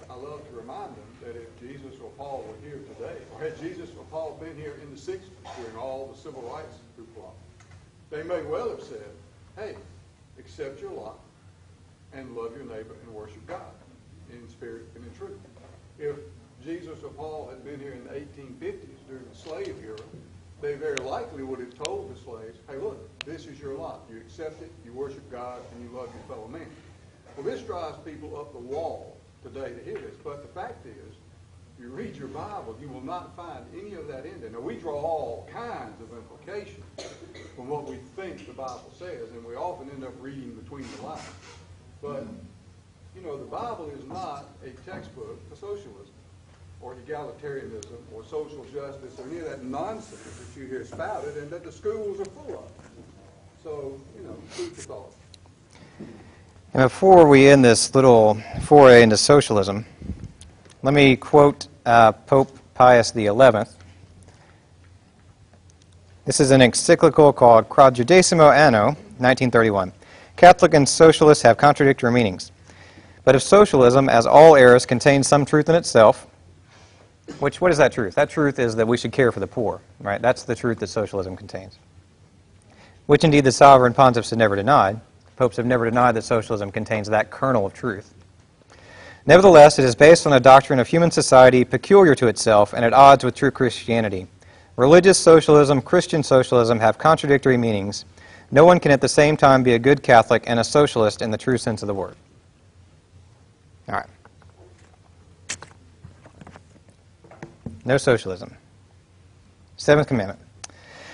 I love to remind them that if Jesus or Paul were here today, or had Jesus or Paul been here in the 60s during all the civil rights hoopla, they may well have said, hey, accept your lot and love your neighbor and worship God in spirit and in truth. If Jesus or Paul had been here in the 1850s during the slave era, they very likely would have told the slaves, hey, look, this is your lot. You accept it, you worship God, and you love your fellow man. Well, this drives people up the wall today to hear this. But the fact is, you read your Bible, you will not find any of that in there. Now, we draw all kinds of implications from what we think the Bible says, and we often end up reading between the lines. But, you know, the Bible is not a textbook for socialism or egalitarianism or social justice or any of that nonsense that you hear spouted and that the schools are full of. So, you know, food for thought. And before we end this little foray into socialism, let me quote uh, Pope Pius XI. This is an encyclical called Quadragesimo Anno, 1931. Catholic and socialists have contradictory meanings. But if socialism, as all errors, contains some truth in itself, which, what is that truth? That truth is that we should care for the poor, right? That's the truth that socialism contains. Which indeed the sovereign pontiffs have never denied. Popes have never denied that socialism contains that kernel of truth. Nevertheless, it is based on a doctrine of human society peculiar to itself and at odds with true Christianity. Religious socialism, Christian socialism have contradictory meanings. No one can at the same time be a good Catholic and a socialist in the true sense of the word. All right. No socialism. Seventh commandment.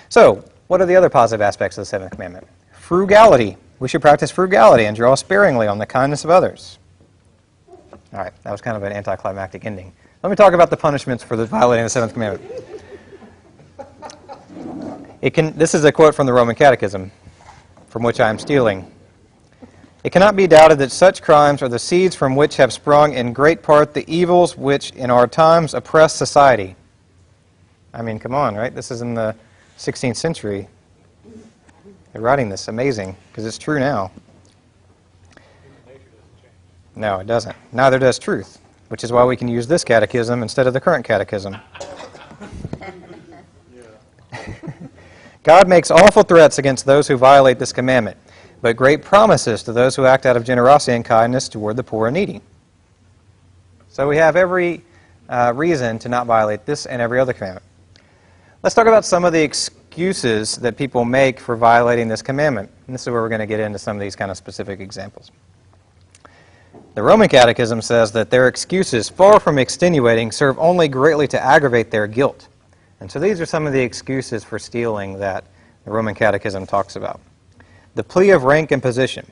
So, what are the other positive aspects of the seventh commandment? Frugality. We should practice frugality and draw sparingly on the kindness of others. All right, that was kind of an anticlimactic ending. Let me talk about the punishments for the violating the seventh commandment. It can, this is a quote from the Roman Catechism, from which I am stealing. It cannot be doubted that such crimes are the seeds from which have sprung in great part the evils which in our times oppress society. I mean, come on, right? This is in the 16th century. They're writing this. Amazing, because it's true now. No, it doesn't. Neither does truth, which is why we can use this catechism instead of the current catechism. God makes awful threats against those who violate this commandment, but great promises to those who act out of generosity and kindness toward the poor and needy. So we have every uh, reason to not violate this and every other commandment. Let's talk about some of the excuses that people make for violating this commandment. And this is where we're going to get into some of these kind of specific examples. The Roman Catechism says that their excuses, far from extenuating, serve only greatly to aggravate their guilt. And so these are some of the excuses for stealing that the Roman Catechism talks about. The plea of rank and position.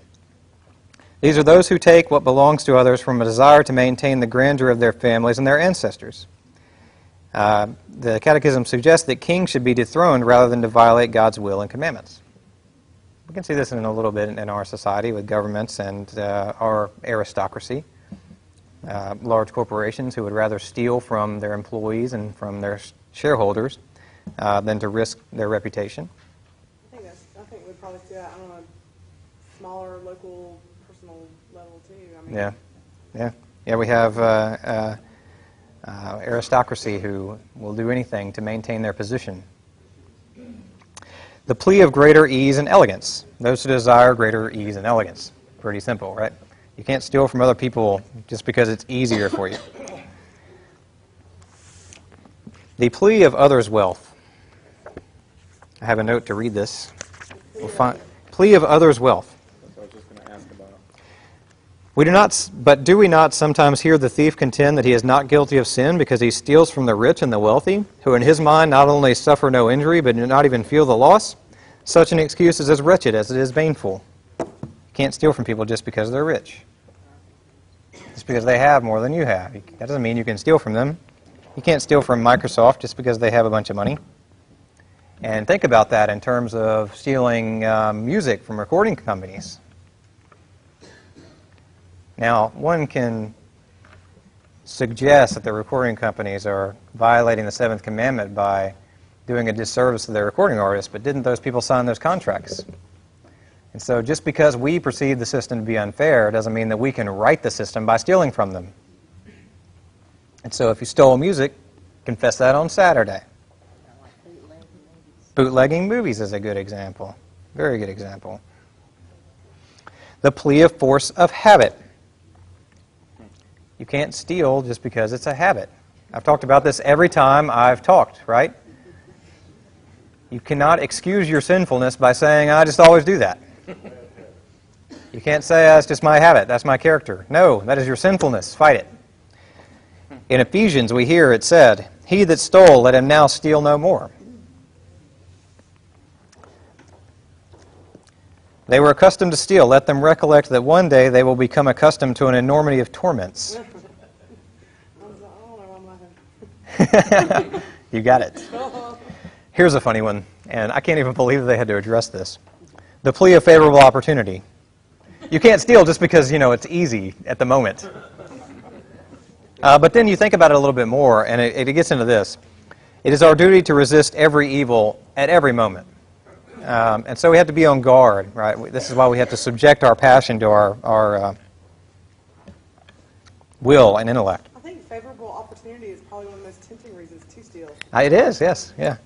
These are those who take what belongs to others from a desire to maintain the grandeur of their families and their ancestors. Uh, the Catechism suggests that kings should be dethroned rather than to violate God's will and commandments. We can see this in a little bit in our society with governments and uh, our aristocracy. Uh, large corporations who would rather steal from their employees and from their shareholders uh, than to risk their reputation. I think that's, I think we'd probably see that on a smaller, local, personal level too. I mean, Yeah, yeah, yeah. We have uh, uh, uh, aristocracy who will do anything to maintain their position. The plea of greater ease and elegance. Those who desire greater ease and elegance. Pretty simple, right? You can't steal from other people just because it's easier for you. The plea of others' wealth. I have a note to read this. We'll find, plea of others' wealth. That's what I was just going to ask about. We do not, but do we not sometimes hear the thief contend that he is not guilty of sin because he steals from the rich and the wealthy, who in his mind not only suffer no injury, but do not even feel the loss? Such an excuse is as wretched as it is baneful. You can't steal from people just because they're rich. Just because they have more than you have. That doesn't mean you can steal from them. You can't steal from Microsoft just because they have a bunch of money. And think about that in terms of stealing um, music from recording companies. Now, one can suggest that the recording companies are violating the seventh commandment by doing a disservice to their recording artists, but didn't those people sign those contracts? And so just because we perceive the system to be unfair doesn't mean that we can right the system by stealing from them. And so if you stole music, confess that on Saturday. Bootlegging movies is a good example. Very good example. The plea of force of habit. You can't steal just because it's a habit. I've talked about this every time I've talked, right? You cannot excuse your sinfulness by saying, I just always do that. You can't say, ah, that's just my habit, that's my character. No, that is your sinfulness. Fight it. In Ephesians, we hear it said, He that stole, let him now steal no more. They were accustomed to steal. Let them recollect that one day they will become accustomed to an enormity of torments. I was like, I don't know why I'm laughing. you got it. Here's a funny one, and I can't even believe they had to address this. The plea of favorable opportunity. You can't steal just because, you know, it's easy at the moment. Uh, but then you think about it a little bit more, and it, it gets into this. It is our duty to resist every evil at every moment. Um, and so we have to be on guard, right? This is why we have to subject our passion to our, our uh, will and intellect. I think favorable opportunity is probably one of the most tempting reasons to steal. Uh, It is, yes, yeah.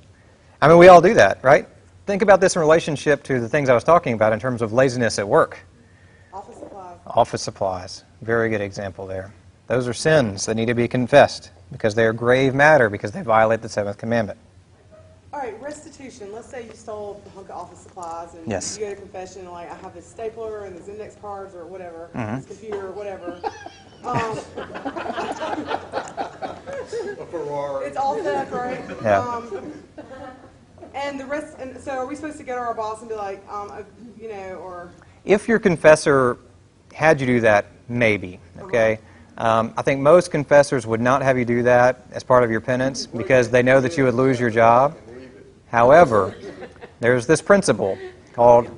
I mean, we all do that, right? Think about this in relationship to the things I was talking about in terms of laziness at work. Office supplies. Office supplies, very good example there. Those are sins that need to be confessed because they are grave matter because they violate the seventh commandment. All right, restitution. Let's say you stole a hunk of office supplies and Yes. you go to confession and like I have this stapler and this index cards or whatever, Mhm. this computer or whatever. Um, A Ferrari. it's all theft, right? Yeah. Um, and the rest, and so are we supposed to go to our boss and be like, um, uh, you know, or If your confessor had you do that, maybe, okay? Um, I think most confessors would not have you do that as part of your penance because they know that you would lose your job. However, there's this principle called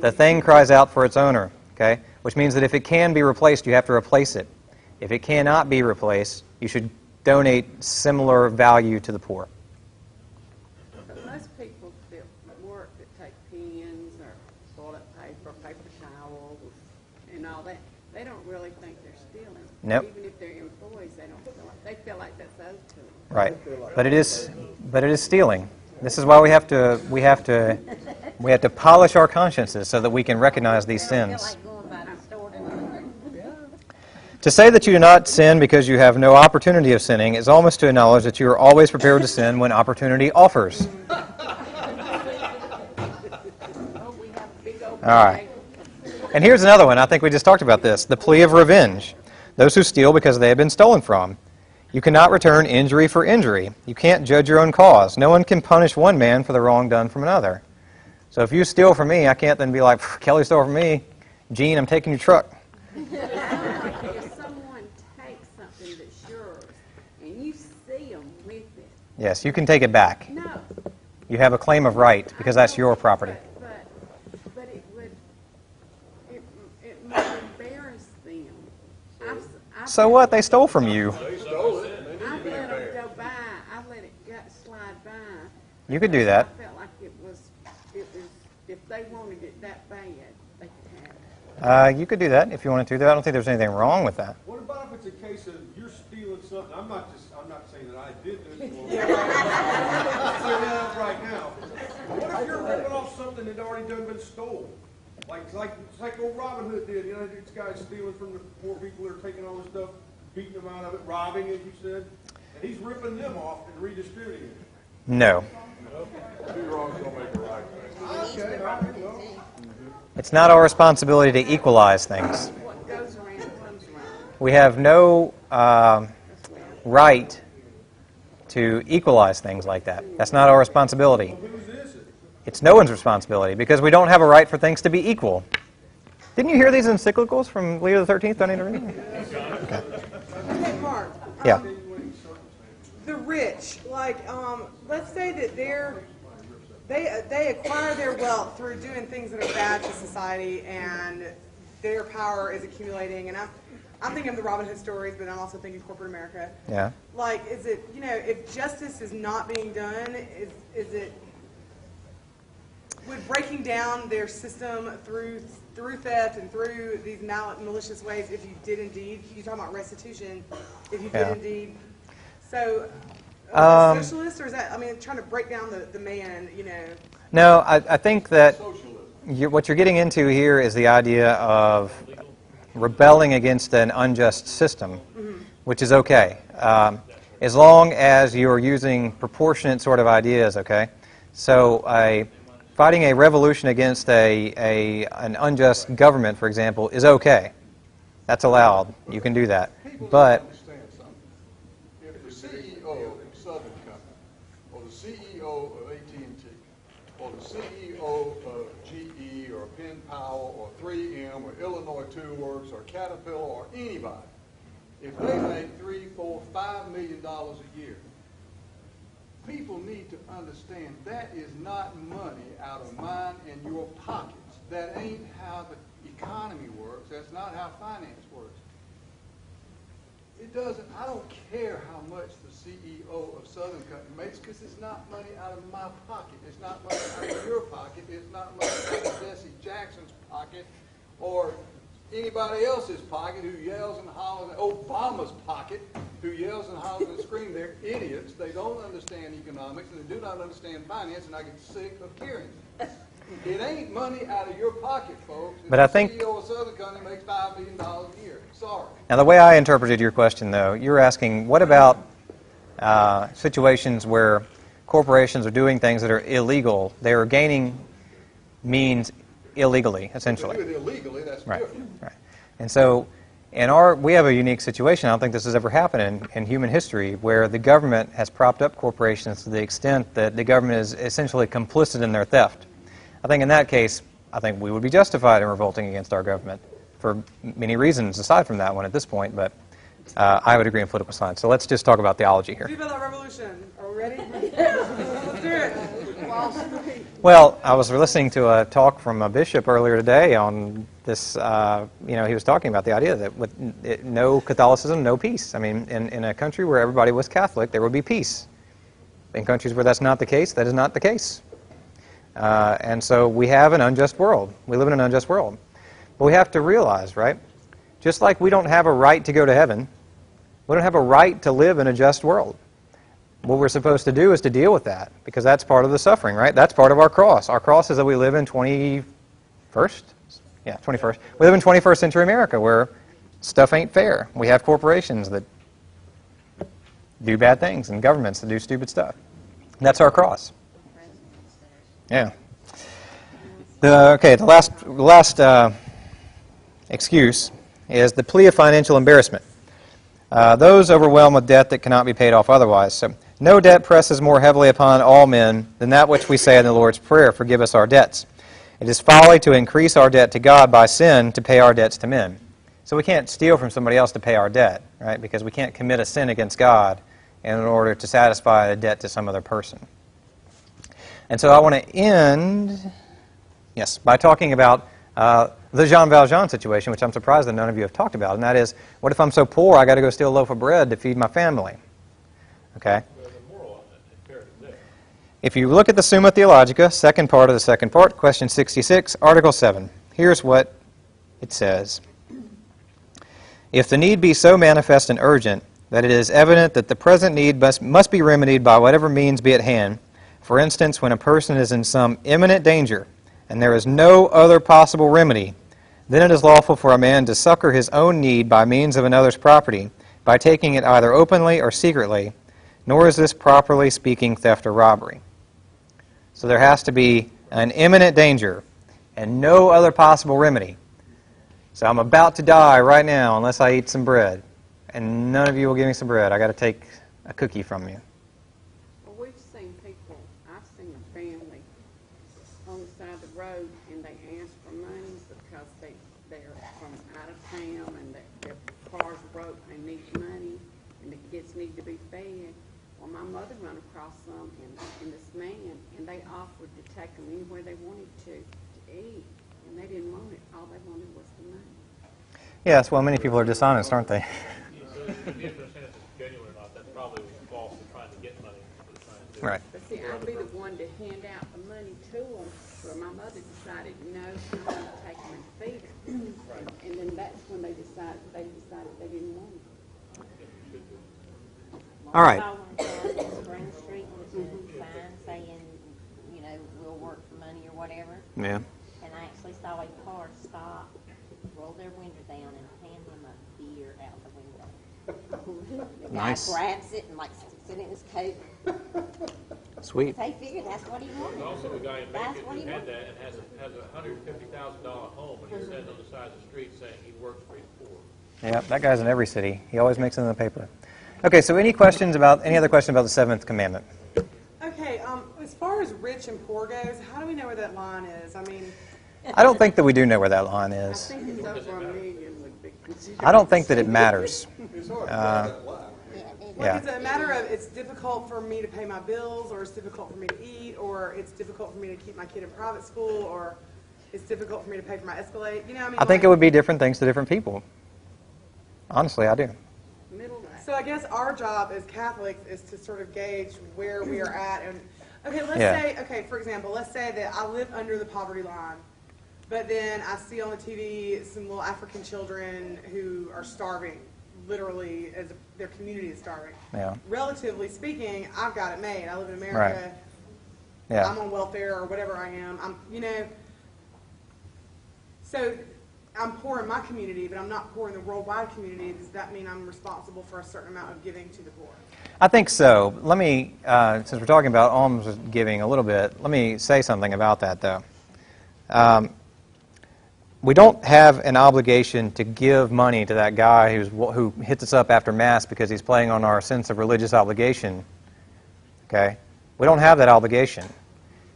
the thing cries out for its owner, okay? Which means that if it can be replaced, you have to replace it. If it cannot be replaced, you should donate similar value to the poor. But most people that work that take pens or toilet paper, paper towels, and all that, they don't really think they're stealing. Nope. Even if they're employees, they don't feel like, they feel like that's owed to them. Right. But it is but it is stealing. This is why we have to we have to we have to polish our consciences so that we can recognize these I don't feel sins. like going by the store to say that you do not sin because you have no opportunity of sinning is almost to acknowledge that you are always prepared to sin when opportunity offers. We have a big old. All right. And here's another one. I think we just talked about this. The plea of revenge. Those who steal because they have been stolen from. You cannot return injury for injury. You can't judge your own cause. No one can punish one man for the wrong done from another. So if you steal from me, I can't then be like, Kelly stole from me. Gene, I'm taking your truck. If someone takes something that's yours and you see them with it, Yes, you can take it back. no, You have a claim of right because that's your property. but, but it would, it, it might embarrass them. I've, I've So what? They stole from you. They stole it, they need to I've be let them embarrassed. go by, I've let it go, slide by. You could do that. I felt like it was, it was, if they wanted it that bad, they could have it. Uh, you could do that if you wanted to. do. I don't think there's anything wrong with that. What about if it's a case of you're stealing something? I'm not just, I'm not saying that I did this. I'm saying that right now. What if you're ripping off something that already done been stolen? Like, like, it's like old Robin Hood did, you know, these guys stealing from the poor people that are taking all this stuff, beating them out of it, robbing, as you said, and he's ripping them off and redistributing it. No. Two wrongs don't make a right. Okay, all right, well. It's not our responsibility to equalize things. What goes around comes around. We have no um, right to equalize things like that. That's not our responsibility. Whose is it? It's no one's responsibility because we don't have a right for things to be equal. Didn't you hear these encyclicals from Leo the XIII? Don't need to read them? Okay. Yeah. The rich, like, um, let's say that they're, they, they acquire their wealth through doing things that are bad to society and their power is accumulating. And I'm, I'm thinking of the Robin Hood stories, but I'm also thinking corporate America. Yeah. Like, is it, you know, if justice is not being done, is, is it, would breaking down their system through, through theft and through these mal- malicious ways, if you did indeed, you talking about restitution, if you did indeed, so, Um, are socialist, or is that, I mean, trying to break down the, the man, you know? No, I, I think that Socialism. you what you're getting into here is the idea of rebelling against an unjust system, which is okay, um, as long as you're using proportionate sort of ideas. Okay, so a fighting a revolution against a, a an unjust government, for example, is okay. That's allowed. You can do that, People but don't understand something. If the CEO of Southern Company, or the CEO of AT&T, or the CEO of GE, or Penn Power, or 3M, or Illinois Tool Works, or Caterpillar, or anybody, if they make three, four, five million dollars a year, people need to understand that is not money out of mine and your pockets. That ain't how the economy works. That's not how finance works. It doesn't, I don't care how much the CEO of Southern Company makes because it's not money out of my pocket. It's not money out of your pocket. It's not money out of Jesse Jackson's pocket or anybody else's pocket who yells and hollers, Obama's pocket, who yells and hollers and screams. They're idiots. They don't understand economics and they do not understand finance and I get sick of hearing it. It ain't money out of your pocket, folks. If But I think- CEO of Southern Company makes $5 million a year. Sorry. Now, the way I interpreted your question, though, you're asking what about uh, situations where corporations are doing things that are illegal? They are gaining means illegally, If they essentially. do it illegally, that's Right, different. right. And so, in our, we have a unique situation. I don't think this has ever happened in, in human history where the government has propped up corporations to the extent that the government is essentially complicit in their theft. I think in that case, I think we would be justified in revolting against our government for many reasons aside from that one at this point, but uh, I would agree in political science. So let's just talk about theology here. Viva la revolution, are we ready? Let's do it. Well, I was listening to a talk from a bishop earlier today on this. Uh, you know, he was talking about the idea that with it, no Catholicism, no peace. I mean, in, in a country where everybody was Catholic, there would be peace. In countries where that's not the case, that is not the case. Uh, and so we have an unjust world. We live in an unjust world. But we have to realize, right? Just like we don't have a right to go to heaven, we don't have a right to live in a just world what we're supposed to do is to deal with that because that's part of the suffering, right? That's part of our cross. Our cross is that we live in 21st, yeah, 21st. We live in 21st century America where stuff ain't fair. We have corporations that do bad things and governments that do stupid stuff. That's our cross. Yeah. The, okay, the last, last uh, excuse is the plea of financial embarrassment. Uh, those overwhelmed with debt that cannot be paid off otherwise. So, no debt presses more heavily upon all men than that which we say in the Lord's Prayer, forgive us our debts. It is folly to increase our debt to God by sin to pay our debts to men. So we can't steal from somebody else to pay our debt, right? Because we can't commit a sin against God in order to satisfy a debt to some other person. And so I want to end, yes, by talking about uh, the Jean Valjean situation, which I'm surprised that none of you have talked about, and that is, what if I'm so poor I got to go steal a loaf of bread to feed my family? Okay? There's a moral imperative there. If you look at the Summa Theologica, second part of the second part, question 66, Article 7, here's what it says. If the need be so manifest and urgent that it is evident that the present need must, must be remedied by whatever means be at hand, for instance, when a person is in some imminent danger and there is no other possible remedy, then it is lawful for a man to succor his own need by means of another's property, by taking it either openly or secretly, nor is this properly speaking theft or robbery. So there has to be an imminent danger and no other possible remedy. So I'm about to die right now unless I eat some bread. And none of you will give me some bread. I got to take a cookie from you. Well, we've seen people, I've seen a family on the side of the road and they ask for money because they, they're from out of town and their car's broke, and they need money and the kids need to be fed. Well, my mother run across some and, and this man, and they offered to take them anywhere they wanted to, to eat. And they didn't want it, all they wanted was the money. Yes, well, many people are dishonest, aren't they? So if you understand if it's genuine or not, that's probably false, they're trying to get money. They're trying to do. Right. But see, I'd be the one to hand out the money to them, where my mother decided, no, I'm gonna take them and feed them. And then that's when they decided, they decided they didn't want them. All right. I saw one on Spring Street with a sign saying, you know, we'll work for money or whatever. Yeah. And I actually saw a car stop, roll their window down and hand him a beer out the window. The guy Nice. grabs it and like sticks it in his coat. Sweet. They figured that's what he wanted. There's also a guy in That's Macon what who he had wanted. that and has a, has a hundred and fifty thousand dollar home, and he's standing on the side of the street saying he works for his poor. Yeah, that guy's in every city. He always makes it in the paper. Okay, so any questions about any other question about the seventh commandment? Okay, um, as far as rich and poor goes, how do we know where that line is? I mean, I don't think that we do know where that line I is. think it's over a million would be considered. I don't think that it matters. It's Uh, draw that line. Yeah, like, Yeah. is it a matter of it's difficult for me to pay my bills, or it's difficult for me to eat, or it's difficult for me to keep my kid in private school, or it's difficult for me to pay for my Escalade? You know, what I mean, I think it would be different things to different people. Honestly, I do. So I guess our job as Catholics is to sort of gauge where we are at. And okay, let's Yeah. say, okay, for example, let's say that I live under the poverty line, but then I see on the TV some little African children who are starving, literally, as their community is starving. Yeah. Relatively speaking, I've got it made. I live in America. Right. Yeah. I'm on welfare or whatever I am. I'm, you know. So I'm poor in my community, but I'm not poor in the worldwide community. Does that mean I'm responsible for a certain amount of giving to the poor? I think so. Let me, uh, since we're talking about alms giving a little bit, let me say something about that, though. Um, we don't have an obligation to give money to that guy who's, who hits us up after Mass because he's playing on our sense of religious obligation. Okay? We don't have that obligation.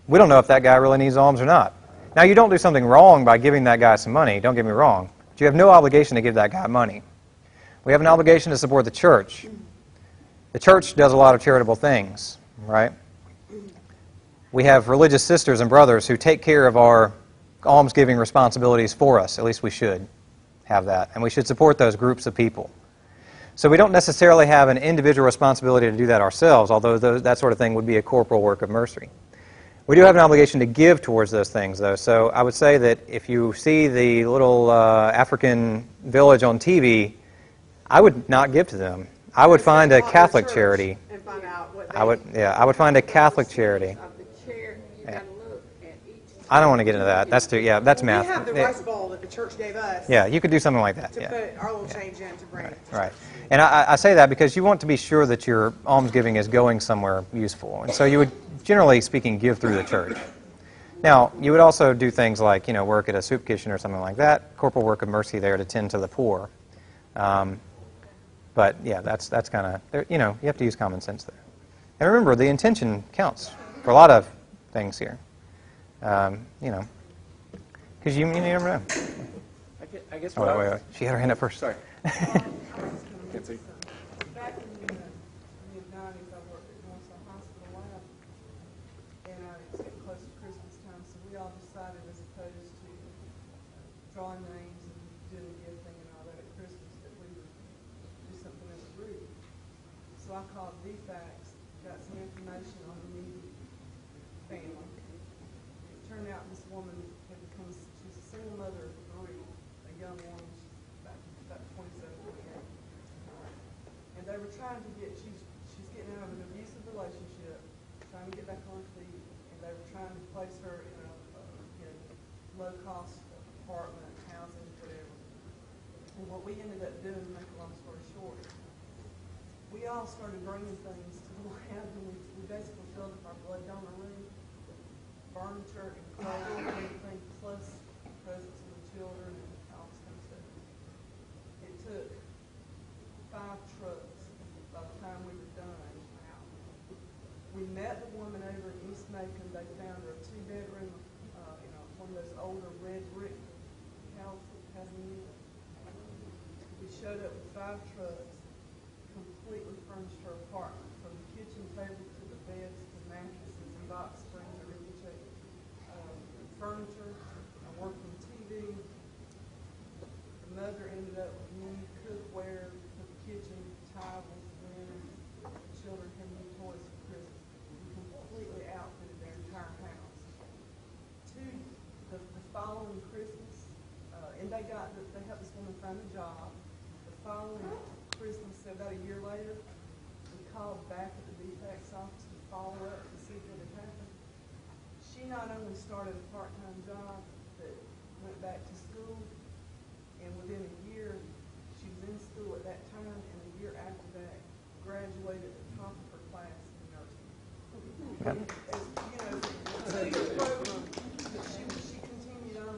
We don't know if that guy really needs alms or not. Now, you don't do something wrong by giving that guy some money, don't get me wrong, but you have no obligation to give that guy money. We have an obligation to support the church. The church does a lot of charitable things, right? We have religious sisters and brothers who take care of our almsgiving responsibilities for us. At least we should have that. And we should support those groups of people. So we don't necessarily have an individual responsibility to do that ourselves, although that sort of thing would be a corporal work of mercy. We do have an obligation to give towards those things, though. So I would say that if you see the little uh, African village on TV, I would not give to them. I would find a Catholic charity. And find out what I would, yeah, I would find a Catholic charity. Of the chair, you Yeah. gotta look at each. I don't want to get into that. That's too, yeah, that's We math. have the Yeah. rice bowl that the church gave us Yeah, you could do something like that. to Yeah. put our little change in to bring. it to Right. And I, I say that because you want to be sure that your almsgiving is going somewhere useful. And so you would, generally speaking, give through the church. Now, you would also do things like, you know, work at a soup kitchen or something like that, corporal work of mercy there to tend to the poor. Um, but yeah, that's, that's kind of, you know, you have to use common sense there. And remember, the intention counts for a lot of things here. Um, you know, because you, you never know. I gue- I guess Oh, wait, wait, wait. She had her hand up first. Sorry. Can't see. Back in the mid-nineties, I worked at Northside Hospital Lab, and uh, it's getting close to Christmas time, so we all decided as opposed to drawing names and doing a gift thing and all that at Christmas, that we would do something as a group. So I called DFACS, got some information on the needy family. It turned out this woman had become, she's a single mother of three, a young woman, she's about, about twenty-seven, twenty-eight. And they were trying to get, she's, she's getting out of an abusive relationship, trying to get back on her feet, and they were trying to place her in a, a, you know, low-cost apartment, housing, whatever. And what we ended up doing, to make a long story short, we all started bringing things to the lab, and we, we basically filled up our blood donor room, furniture and clothing, and everything, plus presents for the children and all this kind of stuff. It took five trucks by the time we were done. We met the woman over in East Macon, they found her a two-bedroom, uh, you know, one of those older red brick houses showed up with five trucks, completely furnished her apartment, from the kitchen table to the beds to mattresses and box springs, everything checked. Um, furniture, a working TV. The mother ended up with new cookware for the kitchen, towels, linens, children had new toys for Christmas. We completely outfitted their entire house. Two, the, the following Christmas, uh, and they got, the, they helped this woman find a job. The following Christmas, so about a year later, we called back at the DFACS office to follow up to see what had happened. She not only started a part-time job, but went back to school, and within a year, she was in school at that time, and a year after that, graduated at the top of her class in nursing. Yep. As, you know, two-year program, but she, she continued on.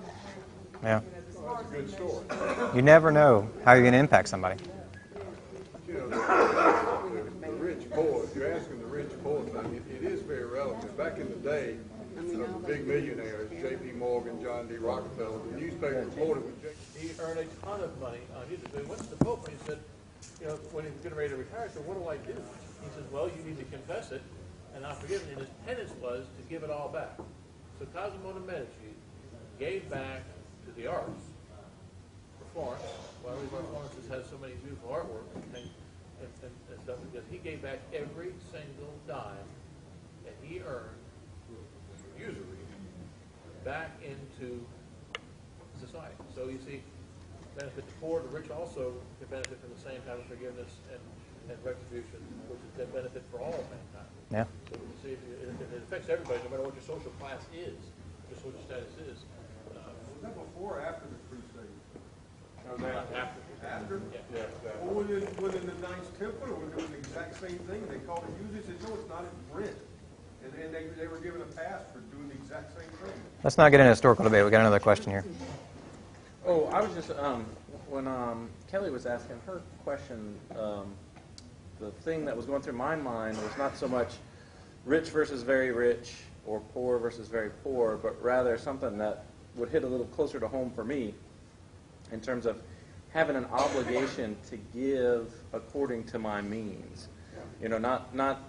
Yeah. You know, as far as Good the story. nation- You never know how you're going to impact somebody. You know, the, the rich poor, if you're asking the rich poor it, is very relevant. Back in the day, the big millionaires, J.P. Morgan, John D. Rockefeller, the newspaper reported. He earned a ton of money on his, he went to the Pope and he said, you know, when he was getting ready to retire, he said, what do I do? He says, well, you need to confess it and not forgive it. And his penance was to give it all back. So Cosimo de Medici gave back to the arts for Florence. Well, the reason Florence has had so many beautiful artwork and, and, and, and stuff because he gave back every single dime that he earned usury back into society. So you see, benefit the poor, the rich also can benefit from the same kind of forgiveness and, and retribution, which is a benefit for all mankind. Yeah. So you see, it, it it affects everybody, no matter what your social class is, your social status is. Uh, Was that before or after the crusade? after. After? Yeah. Well, within, within the Knights Templar were doing the exact same thing. They called it usury. They said, no, it's not, it's rent. And then they, they were given a pass for doing the exact same thing. Let's not get into historical debate. We got another question here. Oh, I was just, um, when, um, Kelly was asking her question, um, the thing that was going through my mind was not so much rich versus very rich or poor versus very poor, but rather something that would hit a little closer to home for me in terms of having an obligation to give according to my means. You know, not, not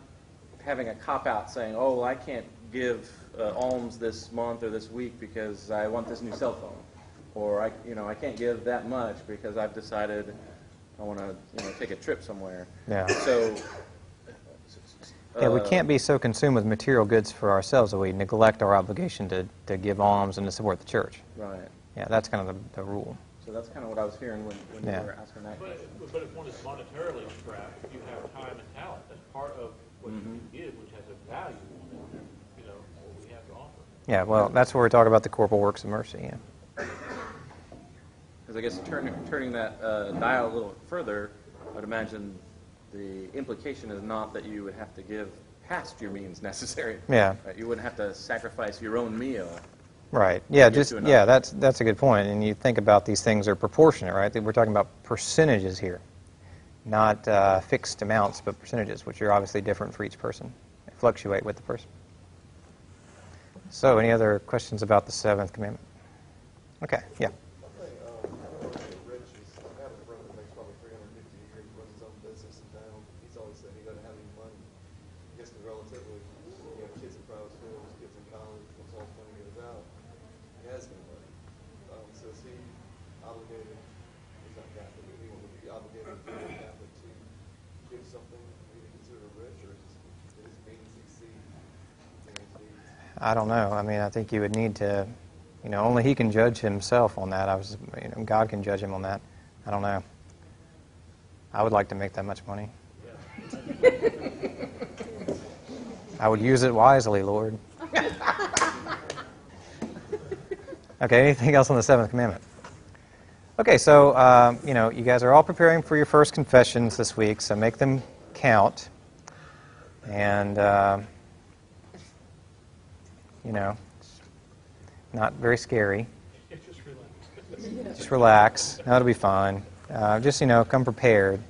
having a cop-out saying, oh, I can't give uh, alms this month or this week because I want this new cell phone. Or, I, you know, I can't give that much because I've decided I want to, you know, take a trip somewhere. Yeah. So, Yeah, we uh, can't be so consumed with material goods for ourselves that we neglect our obligation to, to give alms and to support the church. Right. Yeah, that's kind of the, the rule. So that's kind of what I was hearing when, when Yeah. you were asking that question. But, but if one is monetarily strapped, you have time and talent. That's part of what you can give, which has a value, you know, what we have to offer. Yeah, well, that's where we talk about the corporal works of mercy. Yeah. Because I guess turning, turning that uh, dial a little further, I'd imagine the implication is not that you would have to give past your means necessary. Yeah. Right? You wouldn't have to sacrifice your own meal. Right. Yeah. Just yeah. That's that's a good point. And you think about these things are proportionate, right? We're talking about percentages here, not uh, fixed amounts, but percentages, which are obviously different for each person. They fluctuate with the person. So, any other questions about the seventh commandment? Okay. Yeah. Rich is, I have a friend that makes probably three hundred and fifty a year, he runs his own business in town, he's always said he doesn't have any money. I guess the relatively, you know, kids in private schools, kids in college, once all his money goes out, he has no money. Um, so is he obligated, he's not Catholic, but he would be obligated to be Catholic to give something he would consider rich, or is his, his means exceed, you know, his needs? I don't know. I mean, I think you would need to, you know, only he can judge himself on that. I was, you know, God can judge him on that. I don't know. I would like to make that much money. I would use it wisely, Lord. Okay, anything else on the seventh commandment? Okay, so, um, you know, you guys are all preparing for your first confessions this week, so make them count. And, uh, you know, it's not very scary. Just relax. Just relax. That'll be fine. Uh, just, you know, come prepared.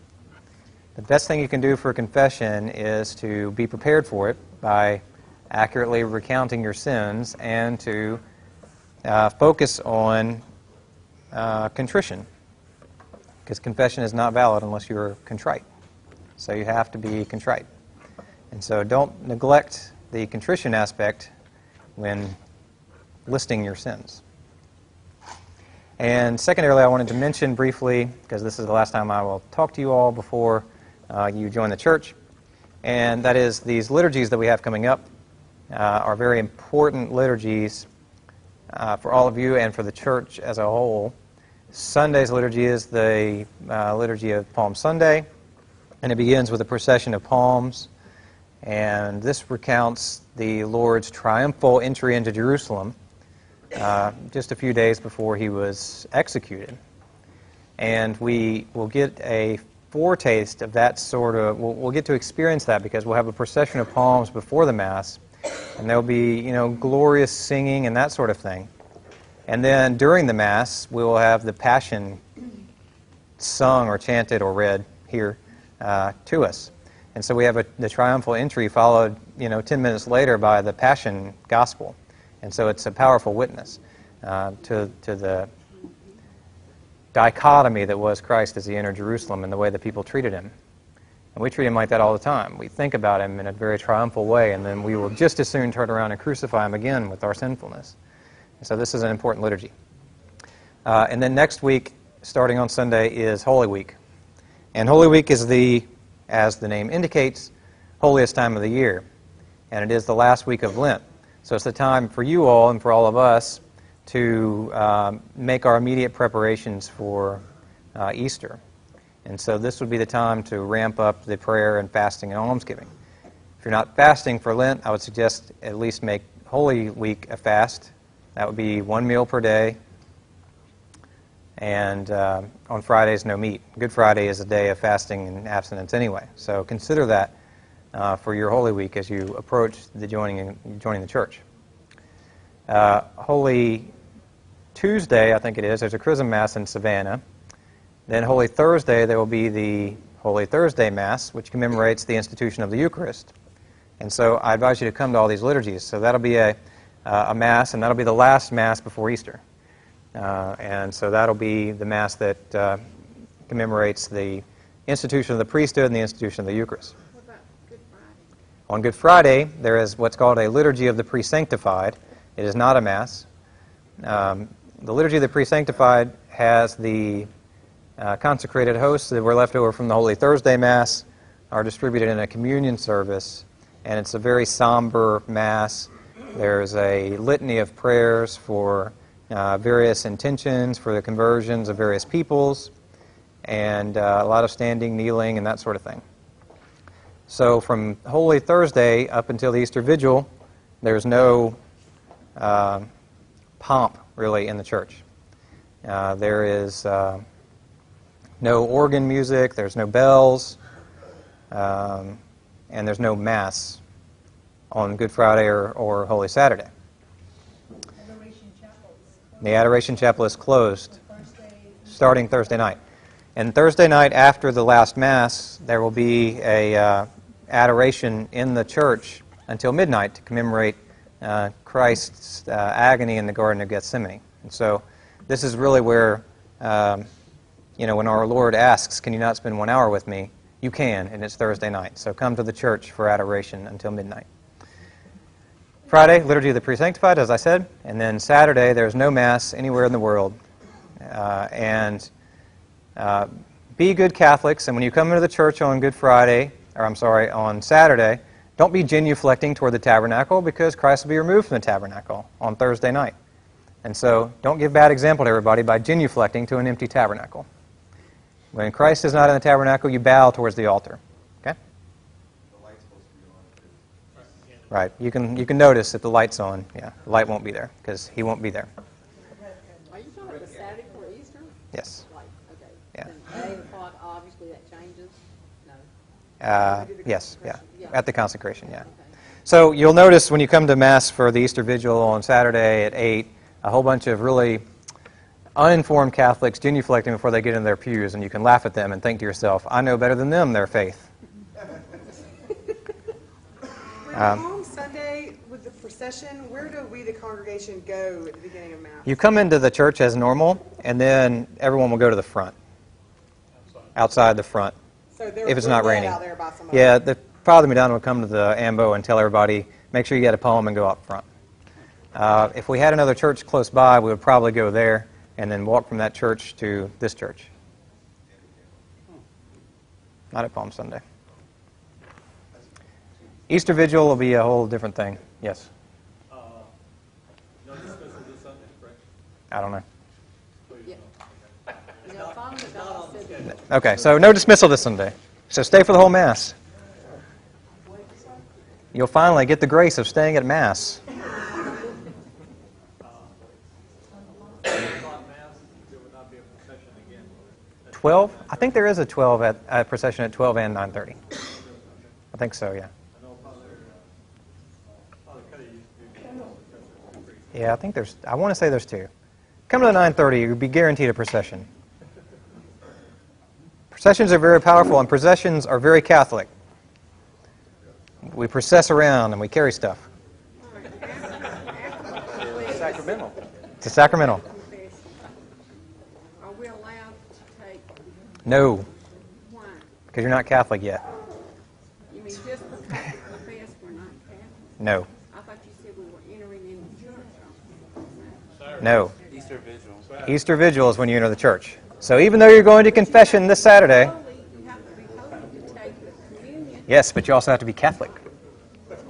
The best thing you can do for a confession is to be prepared for it by accurately recounting your sins and to uh, focus on uh, contrition. Because confession is not valid unless you're contrite. So you have to be contrite. And so don't neglect the contrition aspect when listing your sins. And secondarily, I wanted to mention briefly, because this is the last time I will talk to you all before uh, you join the church, and that is these liturgies that we have coming up uh, are very important liturgies uh, for all of you and for the church as a whole. Sunday's liturgy is the uh, liturgy of Palm Sunday, and it begins with a procession of palms. And this recounts the Lord's triumphal entry into Jerusalem uh, just a few days before he was executed. And we will get a foretaste of that sort of, we'll, we'll get to experience that because we'll have a procession of palms before the Mass, and there'll be, you know, glorious singing and that sort of thing. And then during the Mass, we will have the Passion sung or chanted or read here uh, to us. And so we have a, the triumphal entry followed, you know, 10 minutes later by the Passion Gospel. And so it's a powerful witness uh, to, to the dichotomy that was Christ as he entered Jerusalem and the way that people treated him. And we treat him like that all the time. We think about him in a very triumphal way, and then we will just as soon turn around and crucify him again with our sinfulness. And so this is an important liturgy. Uh, and then next week, starting on Sunday, is Holy Week. And Holy Week is the, as the name indicates, holiest time of the year. And it is the last week of Lent. So it's the time for you all and for all of us to um, make our immediate preparations for uh, Easter. And so this would be the time to ramp up the prayer and fasting and almsgiving. If you're not fasting for Lent, I would suggest at least make Holy Week a fast. That would be one meal per day. And uh, on Fridays, no meat. Good Friday is a day of fasting and abstinence anyway. So consider that uh, for your Holy Week as you approach the joining, joining the church. Uh, Holy Tuesday, I think it is, there's a Chrism Mass in Savannah. Then Holy Thursday, there will be the Holy Thursday Mass, which commemorates the institution of the Eucharist. And so I advise you to come to all these liturgies. So that'll be a, uh, a Mass, and that'll be the last Mass before Easter. Uh, and so that'll be the Mass that uh, commemorates the institution of the priesthood and the institution of the Eucharist. What about Good Friday? On Good Friday, there is what's called a liturgy of the pre-sanctified. It is not a Mass. Um, the liturgy of the pre-sanctified has the uh, consecrated hosts that were left over from the Holy Thursday Mass are distributed in a communion service, and it's a very somber Mass. There's a litany of prayers for uh, various intentions, for the conversions of various peoples, and uh, a lot of standing, kneeling, and that sort of thing. So from Holy Thursday up until the Easter Vigil, there's no uh, pomp really in the church. Uh, there is uh, no organ music, there's no bells, um, and there's no Mass on Good Friday or, or Holy Saturday. The Adoration Chapel is closed starting Thursday night. And Thursday night after the last Mass, there will be a uh, adoration in the church until midnight to commemorate uh, Christ's uh, agony in the Garden of Gethsemane. And so this is really where, um, you know, when our Lord asks, Can you not spend one hour with me? You can, and it's Thursday night. So come to the church for adoration until midnight. Friday, Liturgy of the Pre-Sanctified, as I said. And then Saturday, there's no Mass anywhere in the world. Uh, and uh, be good Catholics, and when you come into the church on Good Friday, or I'm sorry, on Saturday, don't be genuflecting toward the tabernacle because Christ will be removed from the tabernacle on Thursday night. And so don't give bad example to everybody by genuflecting to an empty tabernacle. When Christ is not in the tabernacle, you bow towards the altar. Okay? Right. You can you can notice that the light's on. Yeah, the light won't be there because he won't be there. Are you talking about the Saturday for Easter? Yes. Like, okay. Yeah. Then eight o'clock, obviously that changes? No. Uh, yes. Yeah. At the consecration. Yeah. So you'll notice when you come to mass for the Easter Vigil on Saturday at eight, a whole bunch of really uninformed Catholics genuflecting before they get in their pews, and you can laugh at them and think to yourself, "I know better than them their faith." Um, procession, where do we, the congregation, go at the beginning of Mass? You come into the church as normal, and then everyone will go to the front, outside the front, So if it's not raining. out there by. Yeah, the Father Madonna will come to the ambo and tell everybody, make sure you get a poem and go up front. Uh, if we had another church close by, we would probably go there and then walk from that church to this church. Not at Palm Sunday. Easter Vigil will be a whole different thing. Yes. Uh, no dismissal this Sunday, correct? I don't know. So you Yeah. know. Okay, so no dismissal this Sunday. So stay for the whole Mass. You'll finally get the grace of staying at Mass. Twelve? I think there is a twelve at uh, procession at twelve and nine thirty. I think so. Yeah. Yeah, I think there's. I want to say there's two. Come to the nine thirty. You'll be guaranteed a procession. Processions are very powerful, and processions are very Catholic. We process around and we carry stuff. It's Sacramental. It's a sacramental. Are we allowed to take, No, why? because you're not Catholic yet. You mean just because we confess we're not Catholic? No, I thought you said we were entering into church. no. Easter Vigil. Easter Vigil is when you enter the church. So even though you're going to confession this Saturday, Holy, you have to be holy to take the communion, yes, but you also have to be Catholic.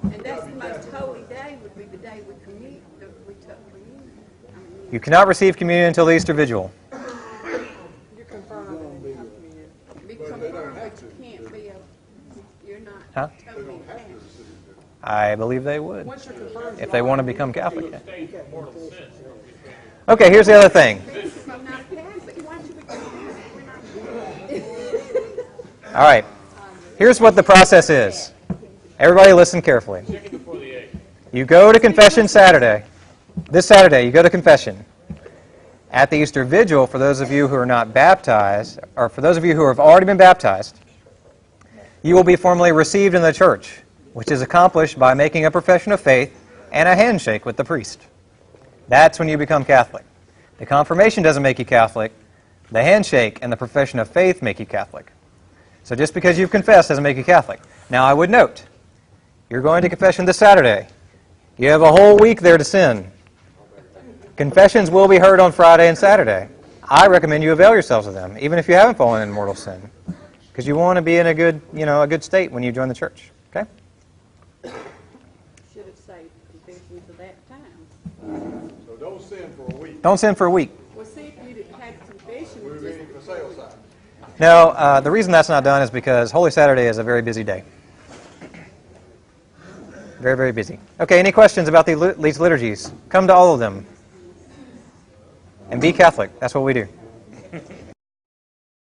and that's the most holy day would be the day we commun, that we took communion. I mean, You cannot receive communion until the Easter Vigil. You're confirmed and you be confirmed, but you can't be a, you're not Huh? totally I believe they would, Once you're confirmed, if they want to become Catholic. Okay, here's the other thing. All right, here's what the process is. Everybody listen carefully. You go to confession Saturday. This Saturday, you go to confession. At the Easter Vigil, for those of you who are not baptized, or for those of you who have already been baptized, you will be formally received in the church, which is accomplished by making a profession of faith and a handshake with the priest. That's when you become Catholic. The confirmation doesn't make you Catholic. The handshake and the profession of faith make you Catholic. So just because you've confessed doesn't make you Catholic. Now, I would note, you're going to confession this Saturday. You have a whole week there to sin. Confessions will be heard on Friday and Saturday. I recommend you avail yourselves of them, even if you haven't fallen in mortal sin, because you want to be in a good, you know, a good state when you join the church. Okay? Should have saved confession to that time. So don't sin for a week. Don't send for a week. Well, see, if you'd have had We're just for sale sign. No, uh, the reason that's not done is because Holy Saturday is a very busy day. Very, very busy. Okay, any questions about the, lit- these liturgies? Come to all of them. And be Catholic. That's what we do.